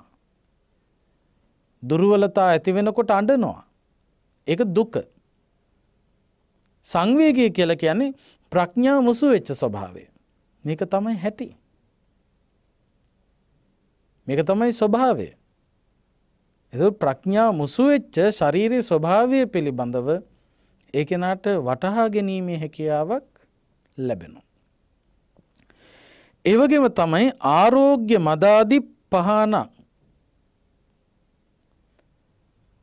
B: දුර්වලතා ඇති වෙනකොට අඬනවා. ඒක දුක. සංවේගය කියලා කියන්නේ ප්‍රඥා මුසු වෙච්ච ස්වභාවය. මේක තමයි හැටි. මේක තමයි ස්වභාවය. එ ප්‍රඥා මුසුවෙච්ච ශරීරී ස්වභාවය පිළිබඳව ඒකෙනාට වටහා ගැනීමේ හැකියාවක් ලැබෙනු. ඒවගේම තමයි ආරෝග්‍ය මදාදි පහනක්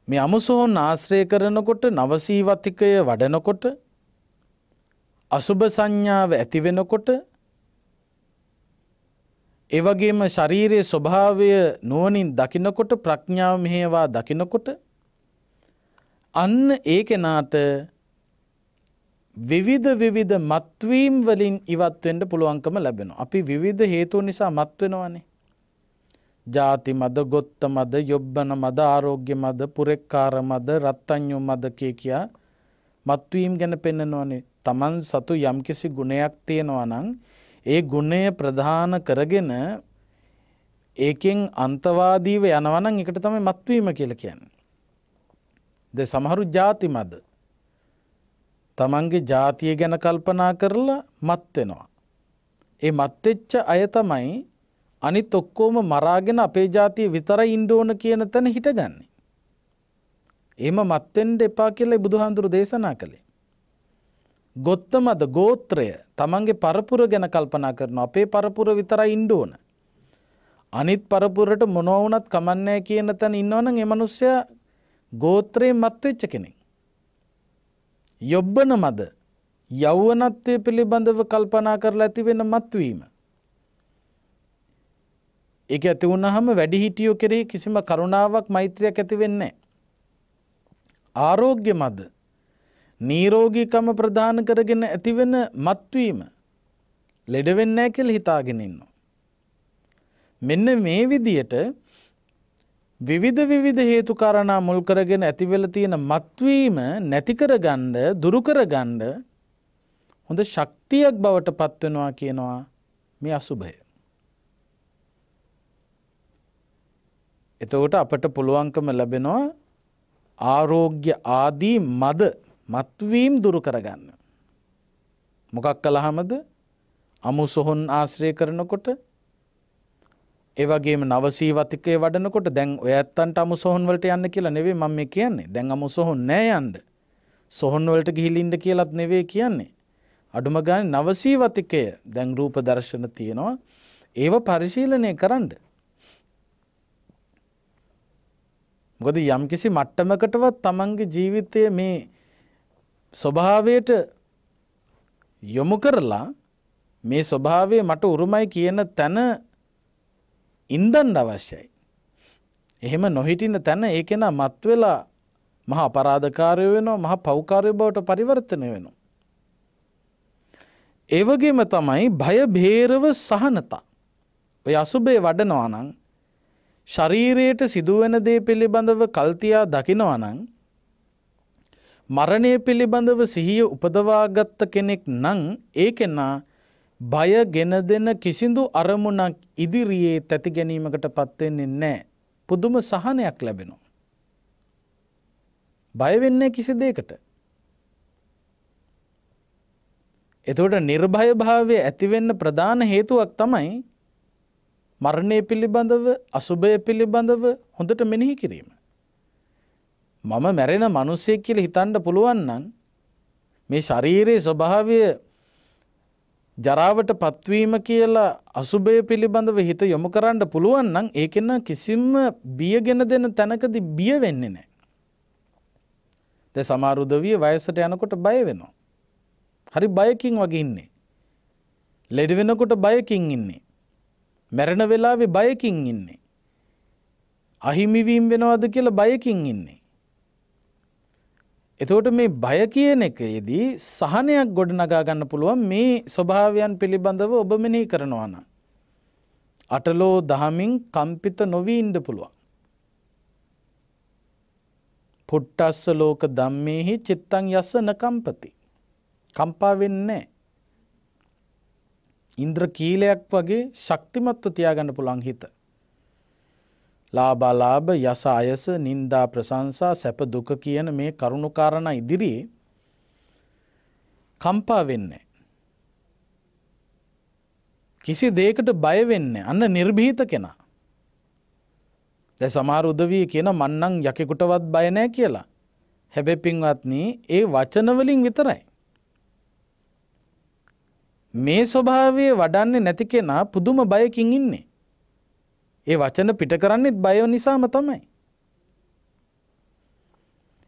B: මේ අමුසොහොන් ආශ්‍රය කරනකොට නවසීවතිකය වඩනකොට අසුභ සංඥාව ඇති වෙනකොට ඒවගේම ශරීරයේ ස්වභාවය නුවනින් දකිනකොට ප්‍රඥාව මෙහේවා දකිනකොට අන්න ඒ කෙනාට විවිධ විවිධ මත්වීම් වලින් ඉවත්වෙන්ට පුළුවන්කම ලැබෙන. අපි විවිධ හේතුව නිසා මත්වෙනවනේ. ජාති මද ගොත්ත මද යොබ්බන මද ආරෝග්‍ය මද පුරෙක්කාර මද රත්තඥු මද කිය කියා මත්වීම් ගැන පෙන්න්නනවනේ තමන් සතු යම්කිසි ගුණයක් තියෙනවා නං ඒ ගුණය ප්‍රධාන කරගෙන ඒකෙන් අන්තවාදීව යනවනං එකට තමයි මත්වීම කියල කියන්න. ද සමහරු ජාති මද තමන්ගේ ජාතිය ගැන කල්පනා කරලා මත්වෙනවා. ඒ මත්තෙච්ච අය තමයි අනිත් ඔක්කෝම මරාගෙන අපේ ජාතිය විතර ඉන්ඩෝන කියන තැන හිටගන්නේ. එම මත්තෙන්ට එපා කියලයි බුදුහාන්දුරු දේශනා කළේ. ගොත්තමද ගෝත්‍රය තමන්ගේ පරපුර ගැන කල්පනා කරන අපේ පරපුර විතර ඉන්ඩෝන. අනිත් පරපුරට මොනෝවනත් කමන්නෑ කියන තැන ඉන්නවන එමනුස්්‍ය ගෝත්‍රයේ මත්වෙච්ච කෙනෙක්. යොබ්බන මද යෞවනත්වය පිළිබඳව කල්පනා කරලා ඇතිවෙන මත්වීම. එක ඇති වුණහම වැඩිහිටියෝ කෙරෙහි කිසිම කරුණාවක් මෛත්‍රයක් ඇති වෙන්නේ. ආරෝග්‍ය මද නීරෝගීකම ප්‍රධාන කරගෙන ඇතිවෙන මත්වීම ලෙඩවෙන්නෑ කෙල් හිතාගෙනන්නවා. මෙන්න මේ විදියට විවිධ විවිධ හේතු කාරණා මුල් කරගෙන ඇතිවෙල තියෙන මත්වීම නැතිකර ගණ්ඩ දුරුකර ගණ්ඩ හොඳ ශක්තියක් බවට පත්වෙනවා කියනවා මේ අසුභය. එතකොට අපට පුළුවන්කම ලැබෙනවා ආරෝග්‍ය ආදී මද මත්වීම් දුරු කරගන්න. මොකක් කළහමද අමු සොහොන් ආශ්‍රය කරනකොට ඒවගේ නවසීවතිකය වඩනකොට දැන් ඔයත්තන්ට අමු සොහොන්වලට යන්න කියලා නෙවේ මම කියන්නේ දැන් අමු සොහොන් නෑයන්ඩ සොහොන්වලට ගිහිලින්ට කියලත් නෙවේ කියන්නේ. අඩුම ගාන නවසීවතිකය දැන් රූප දර්ශන තියෙනවා ඒව පරිශීලනය කරන්න. ගොද යම්කිසි මට්ටමකටවත් තමන්ගේ ජීවිතය මේ ස්වභාවයට යොමු කරලා මේ ස්වභාවය මට උරුමයි කියන තැන ඉන්දන්ඩ අවශ්‍යයි. එහෙම නොහිටින තැන ඒකෙන මත්වෙලා මහ අපරාධකාරය වෙනවා මහ පෞකාරය බවට පරිවර්තනය වෙනවා. ඒවගේම තමයි භය භේරව සහනතා. ඔය අසුබේ වඩනවානං ශරීරයට සිදුවෙන දේ පිළිබඳව කල්තියා දකිනවනං මරණය පිළිබඳව සිහිය උපදවාගත්ත කෙනෙක් නං ඒ කෙනා බය ගෙන දෙන කිසිදු අරමුණක් ඉදිරියේ තැති ගැනීමකට පත්වෙන්නේ නෑ පුදුම සහනයක් ලැබෙනවා. බයවෙන්නේ කිසි දේකට. එතකොට නිර්භය භාවය ඇතිවෙන්න ප්‍රධාන හේතුවක් තමයි මරණය පිළිබඳව අසුභය පිළිබඳව හොඳට මෙනෙහි කිරීම. මම මැරෙන මනුස්සෙක් කියල හිතන්ඩ පුළුවන්නම් මේ ශරීරයේ ස්වභාවය ජරාවට පත්වීම කියලා අසුභය පිළිබඳව හිත යොමු කරන්න පුළුවන් නම් ඒකෙන්න කිසිම බියගෙන දෙන තැනකද බිය වෙන්නේ නෑ. ද සමාරුදවිය වයසට යනකොට බය වෙනවා. හරි බයකින් වගේ ඉන්නේ. ලෙඩ වෙනකොට බයකින් ඉන්නේ. මැරණ වෙලාවෙ බයකින් ඉන්නේ. අහිමිවීම් වෙනවද කියලා බයකින් ඉන්නේ. එතකොට මේ බය කියන එකයේදී සහනයක් ගොඩනගා ගන්න පුළුවන් මේ ස්වභාවයන් පිළිබඳව ඔබ මෙනෙහි කරනවාන. අටලෝ දහමින් කම්පිත නොවී ඉන්ඩ පුළුවන්. පුට්ටස්ස ලෝක දම්මෙහි චිත්තං යස්ස නකම්පති. කම්පා වෙන්නේ. ඉන්ද්‍ර කීලයක් වගේ ශක්තිමත්ව තියාගන්න පුළන් හිත. ලාබාලාභ යස අයස නින්දා ප්‍රශංසා සැප දුක කියන මේ කරුණුකාරණ ඉදිරියේ කම්පා වෙන්නේ. කිසි දේකට බයවෙන්න අන්න නිර්භීත කෙනා. දැ සමාර උදවී කියන මන්නං යකෙකුටවත් බයනෑ කියලා. හැබැ පින්වත්න ඒ වචනවලින් විතරයි. මේ ස්වභාවය වඩන්නේ නැති කෙනා පුදුම බයකින් ඉන්නේ. ඒ වචන පිට කරන්නෙත් බය නිසාම තමයි.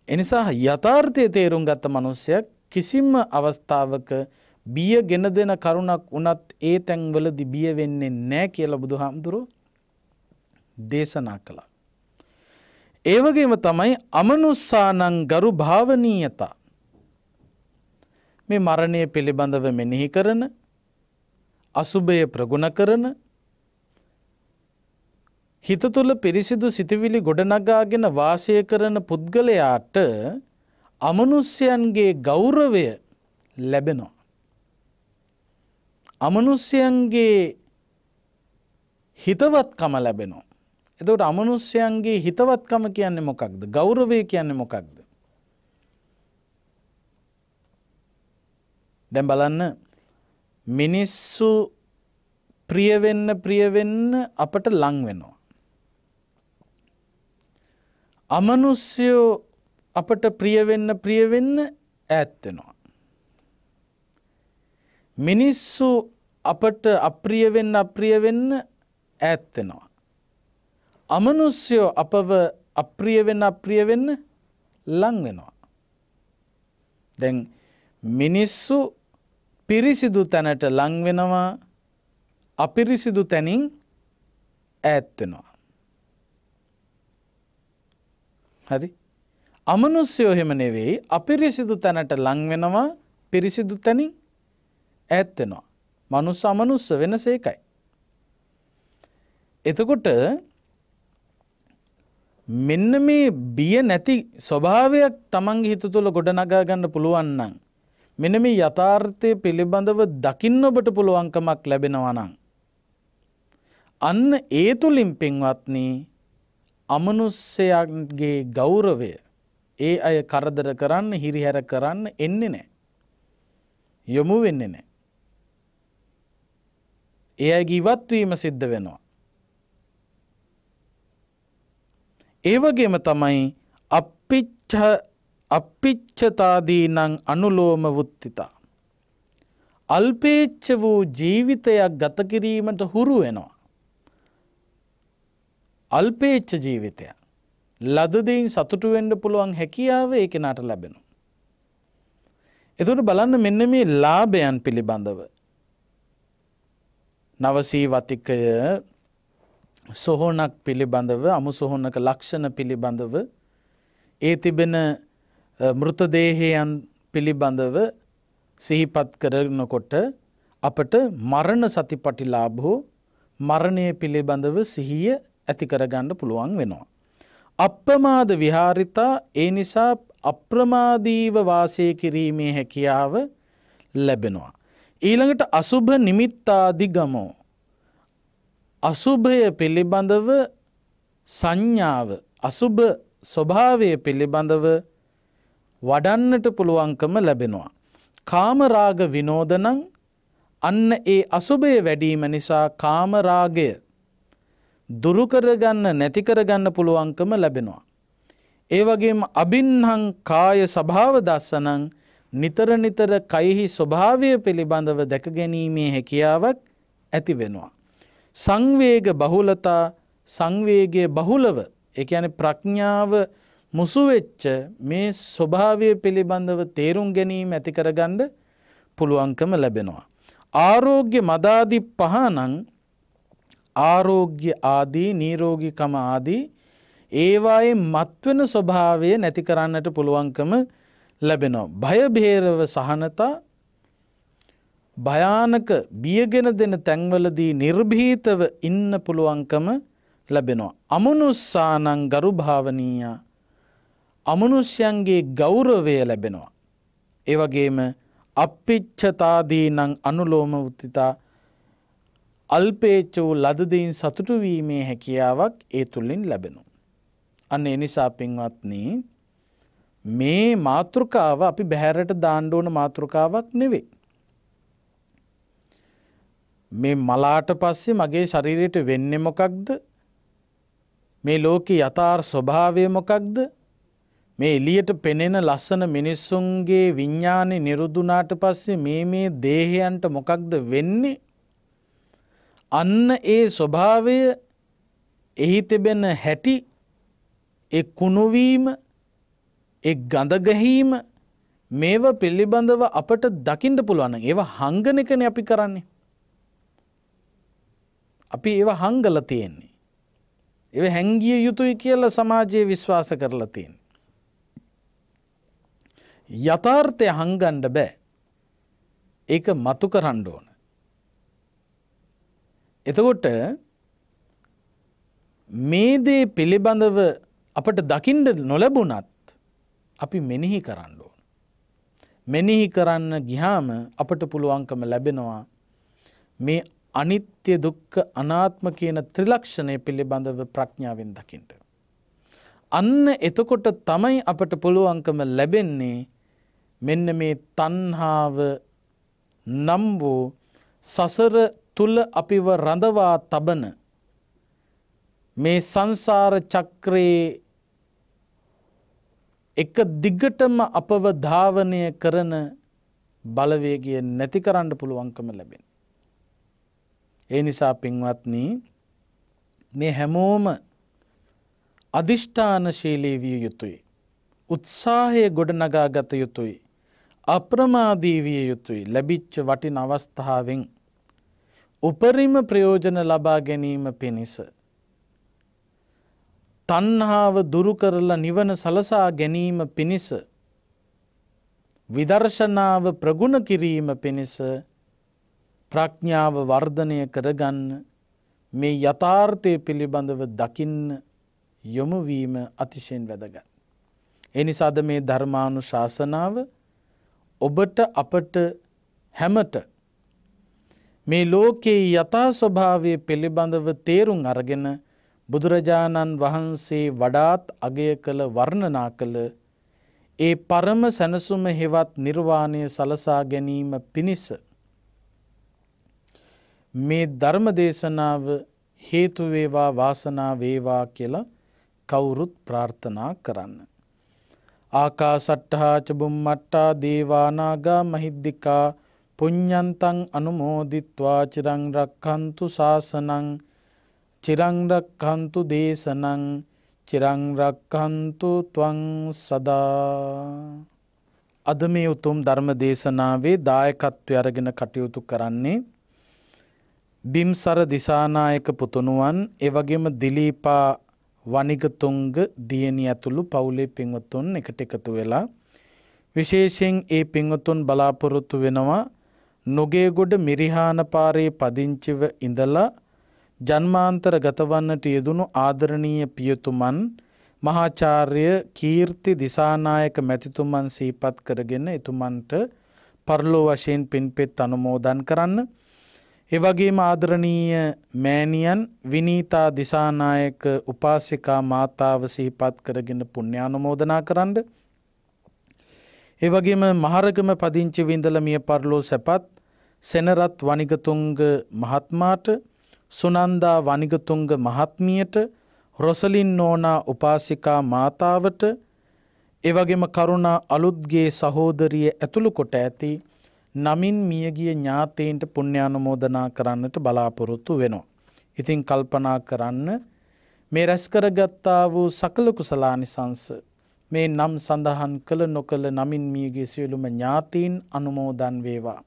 B: එනිසා යථාර්ථය තේරුම් ගත්ත මනුස්සයක් කිසිම අවස්ථාවක බිය ගෙන දෙන කරුණක් වනත් ඒ තැන්වලදි බිය වෙන්නේ නෑ කියල බුදු හාමුදුරුව දේශනා කළා. ඒවගේම තමයි අමනුස්සානං ගරු භාවනීයතා. මේ මරණය පිළිබඳව මෙනෙහි කරන අසුභය ප්‍රගුණ කරන හිත තුළ පිරිසිදු සිතිවිලි ගොඩනගාගෙන වාසය කරන පුද්ගලයාට අමනුස්්‍යයන්ගේ ගෞරවය ලැබෙනවා. අමනුස්්‍යයන්ගේ හිතවත්කම ලැබෙනවා. එතට අමනුස්්‍යයන්ගේ හිතවත්කම කියන්නේ මොකක්ද ගෞරවය කියන්නේ මොකක්ද. දැම් බලන්න මිනිස්සු ප්‍රියවෙන්න ප්‍රියවෙන්න අපට ලං වෙනවා. අමනුස්්‍යයෝ අපට ප්‍රියවෙන්න ප්‍රියවෙන්න ඇත්වෙනවා. මිනිස්සු අපට අප්‍රියවෙන්න අප්‍රියවෙන්න ඇත්වෙනවා. අමනුස්්‍යයෝ අපව අප්‍රියවෙන්න අප්‍රියවෙන්න ලං වෙනවා. දැන් මිනිස්සු පිරිසිදු තැනට ලංවෙනවා අපිරිසිදු තැනින් ඈත්වෙනවා. හරි අමනුස්්‍යයෝ හෙම නෙවෙයි අපිරිසිදු තැනට ලංවෙනවා පිරිසිදු තැනින් ඇත්තෙනවා. මනුස්ස අමනුස්ස වෙන සේකයි. එතකොට මෙන්න මේ බිය නැති ස්වභාවයක් තමන්ගේ හිත තුළ ගොඩනගා ගන්න පුළුවන්නම්. මෙන මේ යථාර්ථය පිළිබඳව දකින්න ඔබට පුළුවන්කමක් ලැබෙනවනං. අන්න ඒ තුළින් පින්වත්නී අමනුස්සයන්ගේ ගෞරවය ඒ අය කරදර කරන්න හිරිහැර කරන්න එන්නේ නෑ. යොමු වෙන්නේ නෑ. ඒ අයගේ ඉවත්වීම සිද්ධ වෙනවා. ඒවගේම තමයි අපිච්චතාදී නං අනුලෝම වුත්තිතා. අල්පේච්ච වූ ජීවිතයක් ගතකිරීමට හුරු වෙනවා. අල්පේච්ච ජීවිතය. ලදදයින් සතුටු වෙන්ඩ පුළුවන් හැකියාව ඒ කෙනාට ලැබෙනු. එතුට බලන්න මෙන්න මේ ලාභයන් පිළිබඳව. නවසී වතිකය සොහොනක් පිළිබඳව අමු සොහොන්නක ලක්ෂණ පිළිබඳව ඒ තිබෙන මෘතදේහයන් පිළිබඳව සිහිපත් කරනකොට අපට මරණ සතිපටිලාභෝ මරණය පිළිබඳව සිහිය ඇති කරගන්න පුළුවන් වෙනවා. අප්‍රමාද විහාරිතා ඒ නිසා අප්‍රමාදීව වාසය කිරීමේ හැකියාව ලැබෙනවා. ඊළඟට අසුභ නිමිත්තාදි ගමෝ. අසුභය පිළිබඳව සංඥාව අසුභ ස්වභාවය පිළිබඳව වඩන්නට පුළුවන්කම ලැබෙනවා. කාමරාග විනෝදනං අන්න ඒ අසුභය වැඩීම නිසා කාමරාගය දුරුකරගන්න නැතිකරගන්න පුළුවන්කම ලැබෙනවා. ඒ වගේම අබින්හං කාය සභාව දස්සනං නිතර නිතර කයිහි ස්වභාවය පිළිබඳව දැක ගැනීමේ හැකියාවක් ඇති වෙනවා. සංවේග බහුලතා සංවේගය බහුලව එක යන ප්‍රඥාව මුසුවෙච්ච මේ ස්වභාවය පිළිබඳව තේරුම් ගැනීම ඇති කරගණ්ඩ පුළුවන්කම ලැබෙනවා. ආරෝග්‍ය මදාදි පහනං ආරෝග්‍ය ආදී නීරෝගිකම ආදී ඒවායේ මත්වෙන ස්වභාවය නැති කරන්නට පුළුවන්කම ලැබෙනවා. භයභේරව සහනතා භයානක බියගෙන දෙන තැන්වලදී නිර්භීතව ඉන්න පුළුවන්කම ලැබෙනවා. අමනුස්සානං ගරුභාවනීය අමනුෂ්‍යන්ගේ ගෞරවය ලැබෙනවා. ඒවගේම අපිච්චතාදී නං අනුලෝම උත්තිතා අල්පේච්ච වූ ලදදීන් සතුටුවීමේ හැකියාවක් ඒ තුළින් ලැබෙනු. අන්න එනිසා පින්වත්නී මේ මාතෘකාව අපි බැහැරට දාණ්ඩෝන මාතෘකාවක් නෙවේ. මේ මලාට පස්සේ මගේ ශරීරයට වෙන්න මොකක්ද මේ ලෝක යථාර් ස්වභාවය මොකක්ද මේ එලියට පෙනෙන ලස්සන මිනිස්සුන්ගේ විඤ්ඥානය නිරුදුනාට පස්සේ මේ මේ දේහයන්ට මොකක්ද වෙන්නේ අන්න ඒ ස්වභාවය එහි තිබෙන හැටි එක් කුණුවීම එක් ගඳගැහීම මේව පිළිබඳව අපට දකිින්ට පුළුවන් ඒව හංගනකන අපි කරන්නේ. අපි ඒව හංගල තියෙන්නේ. එ හැංගිය යුතුයි කියල සමාජයේ විශ්වාස කරලා තියෙන්. යථාර්ථය හංගන්ඩ බෑ ඒක මතු කරන්න ඕන. එතකොට මේ දේ පිළිබඳව අපට දකිින්ට නොලැබුණත් අපි මෙනෙහි කරන්න ඕන. මෙනෙහි කරන්න ගිහාම අපට පුළුවන්කම ලැබෙනවා මේ අනිත්‍ය දුක්ක අනාත්ම කියන ත්‍රිලක්ෂණය පිළිබඳව ප්‍රඥාවෙන් දකිින්ට. අන්න එතකොට තමයි අපට පුළුවන්කම ලැබෙන්නේ මෙන්න මේ තන්හාව නම් වූ සසර තුළ අපිව රඳවා තබන මේ සංසාර චක්‍රයේ එක දිග්ගටම අපව ධාවනය කරන බලවේගිය නැති කරන්න පුළුවන්කම ලැබෙන. ඒ නිසා පින්වත්නී මේ හැමෝම අධිෂ්ඨානශීලී විය යුතුයි. උත්සාහය ගොඩනගා ගත යුතුයි. අප්‍රමාදී විය යුතුයි ලැබිච්ච වටින අවස්ථාවෙන් උපරිම ප්‍රයෝජන ලබා ගැනීම පිණිස. තන්හාව දුරු කරලා නිවන සලසා ගැනීම පිණිස විදර්ශනාව ප්‍රගුණ කිරීම පිණිස ප්‍රඥාව වර්ධනය කරගන්න මේ යථාර්ථය පිළිබඳව දකින්න යොමුවීම අතිශයෙන් වැදගත්. එනිසාද මේ ධර්මානු ශාසනාව ඔබට අපට හැමට මේ ලෝකයේ යථා ස්වභාවය පිළිබඳව තේරුම් අරගෙන බුදුරජාණන් වහන්සේ වඩාත් අගය කළ වර්ණනා කළ ඒ පරම සැනසුම හෙවත් නිර්වාණය සලසා ගැනීම පිණිස. මේ ධර්ම දේශනාව හේතුවේවා වාසනා වේවා කියලා කවුරුත් ප්‍රාර්ථනා කරන්න. ආකා සට්ටහාච බුම්මට්ටා දේවානාගා මහිද්දිකා පුඤ්ඥන්තන් අනුමෝදිත්වා චිරංරක්කන්තු ශාසනං චිරංරක්කන්තු දේශනං චිරංරක්කන්තු තුවං සදා. අද මේ උතුම් ධර්ම දේශනාවේ දායකත්වය අරගෙන කටයුතු කරන්නේ බිම්සර දිසානායක පුතුණුවන් එවගේම දිලීපා වනිගතුංග දියණි ඇතුළු පවුලේ පින්වතුන් එකට එකතු වෙලා විශේෂයෙන් ඒ පින්වතුන් බලාපොරොත්තු වෙනවා නොගේගොඩ මිරිහාන පාරේ පදිංචිව ඉඳලා ජන්මාන්තර ගතවන්නට යෙදුණු ආදරණීය පියතුමන් මහාචාර්ය කීර්ති දිසානායක මැතිතුමන් සීපත් කරගෙන එතුමන්ට පරලෝ වශයෙන් පින්පෙත් අනුමෝදන් කරන්න. එවගේම ආදරණීය මෑණියන් විනීතා දිසානායක උපාසිකා මාතාව සිහිපත් කරගෙන පුණ්‍යානුමෝදනා කරන්න. එවගේම මහරගම පදිංචි විඳල මිය පරලෝ සැපත් සෙනරත් වනිගතුංග මහත්මාට සුනන්දා වනිගතුංග මහත්මියට රොසලින් නෝනා උපාසිකා මාතාවට එවගේම කරුණා අලුත්ගේ සහෝදරිය ඇතුළු කොට ඇති නමින් මියගිය ඥාතීන්ට පුුණ්‍යානුමෝදනා කරන්නට බලාපොරොත්තු වෙනවා. ඉතින් කල්පනා කරන්න මේ රැස්කරගත්තා වූ සකල කුසලානිසංස මේ නම් සඳහන් කළ නොකළ නමින් මියගේ සියලුම ඥාතීන් අනුමෝදන් වේවා.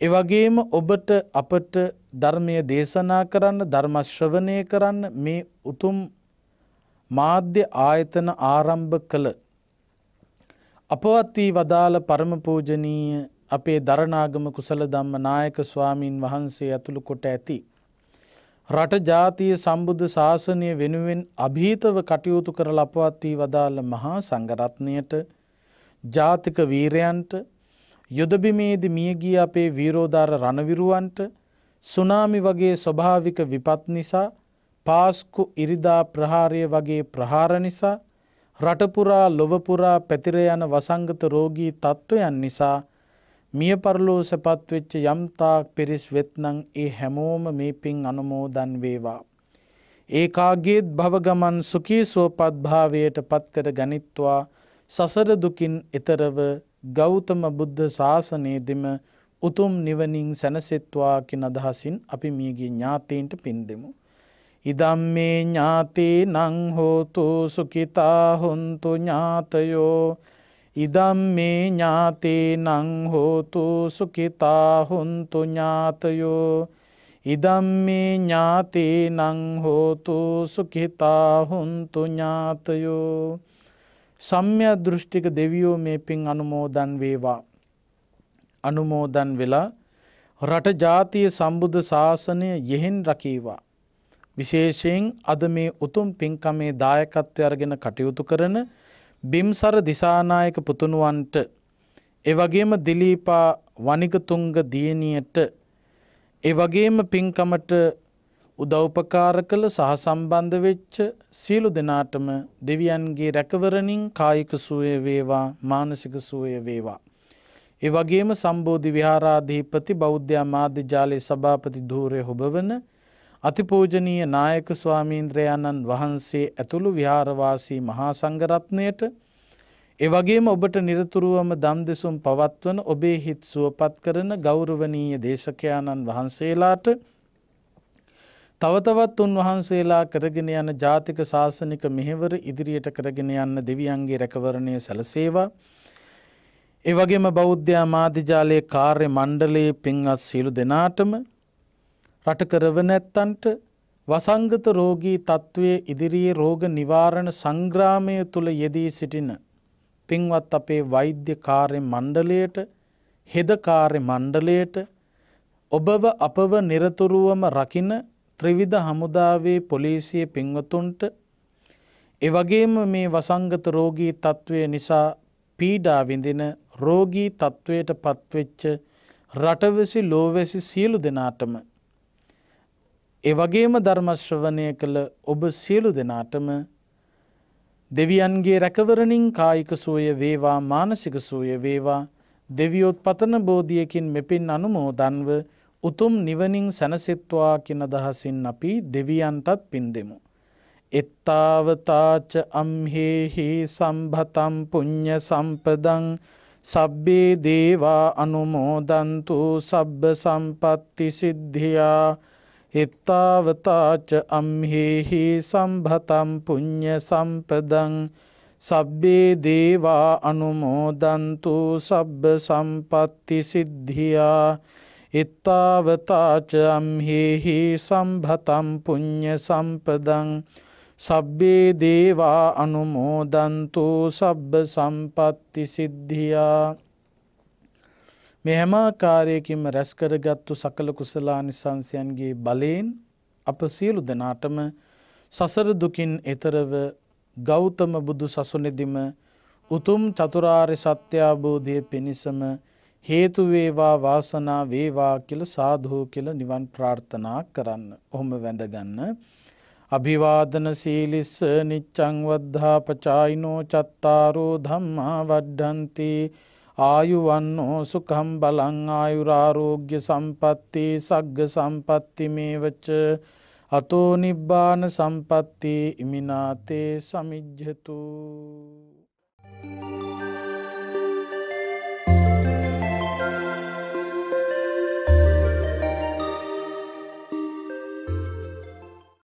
B: එවගේම ඔබට අපට ධර්මය දේශනා කරන්න ධර්මශ්‍රවනය කරන්න මේ උතුම් මාධ්‍ය ආයතන ආරම්භ කළ අපවත් වී වදාළ පරම පූජනීය අපේ දරනාගම කුසල ධම්ම නායක ස්වාමීන් වහන්සේ ඇතුළු කොට ඇති. රට ජාතිය සම්බුද්ධ ශාසනය වෙනුවෙන් අභීතව කටයුතු කර ලපවත් වී වදාළ මහා සංගරත්නයට ජාතික වීරයන්ට යුදබිමේද මියගිය අපේ වීරෝධාර රණවිරුවන්ට සුනාමි වගේ ස්වභාවික විපත් නිසා පාස්කු ඉරිදා ප්‍රහාරය වගේ ප්‍රහාර නිසා රටපුරා ලොවපුරා පැතිර යන වසංගත රෝගී තත්ත්වයන් නිසා මිය පරලෝ සැපත්වෙච්ච යම්තාක් පිරිස් වෙත්නං ඒ හැමෝම මේ පින් අනුමෝදන් වේවා. ඒකාගේත් භවගමන් සුකී සුවපත්භාවයට පත්කර ගනිත්වා සසරදුකින් එතරව ගෞතම බුද්ධ ශාසනයේදෙම උතුම් නිවනින් සැනසෙත්වා කින අදහසින් අපි මියගේ ඥාතීන්ට පින් දෙමු. ඉදම් මේ ඥාතේ නං හෝතු සුකිතා හොන්තු ඥාතයෝ ඉදම් මේ ඥාතේ නං හෝතු සුකිතා හොන්තු ඥාතයෝ ඉදම් මේ ඥාතේ නං හෝතු සුකිතා හොන්තු ඥාතයෝ සම්‍ය දෘෂ්ටික දෙවියෝ මේ පින් අනුමෝදන් වේවා. අනුමෝදන් වෙලා රට ජාතිය සම්බුද්ධ ශාසනය යෙහෙන් රකීවා. විශේෂයෙන් අද මේ උතුම් පින්කමේ දායකත්වය අරගෙන කටයුතු කරන බිම්සර දිසානායක පුතුණුවන්ට එවගේම දිලීපා වනිකතුංග දියණියට එවගේම පින්කමට උදව්පකාර කළ සහසම්බන්ධ වෙච්ච සියලු දෙනාටම දෙවියන්ගේ රැකවරණින් කායික සුවය වේවා මානසික සුවය වේවා. ඒ වගේම සම්බෝධි විහාරාධිපති බෞද්ධ මාධ්‍ය ජාලයේ සභාපති ධූරය හොබවන අතිපූජනීය නායක ස්වාමීන්ද්‍රයාණන් වහන්සේ ඇතුළු විහාරවාසී මහා සංඝරත්නයට එවගේම ඔබට නිරතුරුවම දම් දෙසුම් පවත්වන ඔබේ හිත් සුවපත් කරන ගෞරවනීය දේශකයාණන් වහන්සේලාට තවතවත් උන්වහන්සේලා කරගෙන යන ජාතික ශාසනික මෙහෙවර ඉදිරියට කරගෙන යන්න දෙවියන්ගේ රැකවරණය සැලසේවා. එවගේම බෞද්ධයා මාධ්‍යජාලයේ කාර්ය මණ්ඩලයේ පින්වත් සියලු දෙනාටම රට කරවන ඇත්තන්ට වසංගත රෝගී තත්ත්වය ඉදිරියේ රෝග නිවාරණ සංග්‍රාමය තුළ යෙදී සිටින පින්වත් අපේ වෛද්‍ය කාර්ය මණ්ඩලයට හෙදකාර්ය මණ්ඩලයට ඔබව අපව නිරතුරුවම රකින ත්‍රිවිධ හමුදාවේ පොලිසිය පින්වතුන්ට එවගේම මේ වසංගත රෝගී තත්ත්වය නිසා පීඩා විඳින රෝගී තත්ත්වයට පත්වෙච්ච රටවැසි ලෝවැසි සියලු දෙනාටම එවගේම ධර්මශ්‍රවනය කළ ඔබ සියලු දෙනාටම දෙවියන්ගේ රැකවරණින් කායික සුවය වේවා මානසික සුවය වේවා දෙවියොත් පතන බෝධියකින් මෙපින් අනුමෝදන්ව උතුම් නිවනින් සැනසෙත්වා කියන අදහසින් අපි දෙවියන්ටත් පින් දෙමු. එත්තාවතාච අම්හෙහි සම්භතම් පුඤ්ඤ සම්පදං සබ්බේ දේවා අනුමෝදන්තු සබ්බ සම්පත්ති සිද්ධියා එත්තාවතාච අම්හෙහි සම්භතම් පුඤ්ඤ සම්පදං සබ්බේ දේවා අනුමෝදන්තු සබ්බ සම්පත්ති සිද්ධියා එත්තාවතාච අම්හෙහි සම්භතම් පුඤ්ඤ සම්පදං සබ්බේ දේවා අනුමෝදන්තු සබ්බ සම්පත්ති සිද්ධියා මේ හැම ආකාරයකින්ම රැස් කරගත්තු සකල කුසලානිසංසයන්ගේ බලයෙන් අප සියලු දෙනාටම සසර දුකින් එතරව ගෞතම බුදු සසුනේදිම උතුම් චතුරාර්ය සත්‍ය අවබෝධය පිණිසම හේතු වේවා වාසනා වේවා කියලා සාධු කියලා නිවන් ප්‍රාර්ථනා කරන්න. ඔහොම වැඳගන්න. අභිවාදන සීලිස්ස නිච්ඡං වද්ධා පචායිනෝ චත්තාරෝ ධම්මා වඩ්ඩಂತಿ ආයුවන්නෝ සුඛම් බලං ආයුරාරෝග්‍ය සම්පatti සග්ග සම්පatti මේවච. අතෝ නිබ්බාන සම්පatti ඉමිනාතේ සමිජ්ජතු.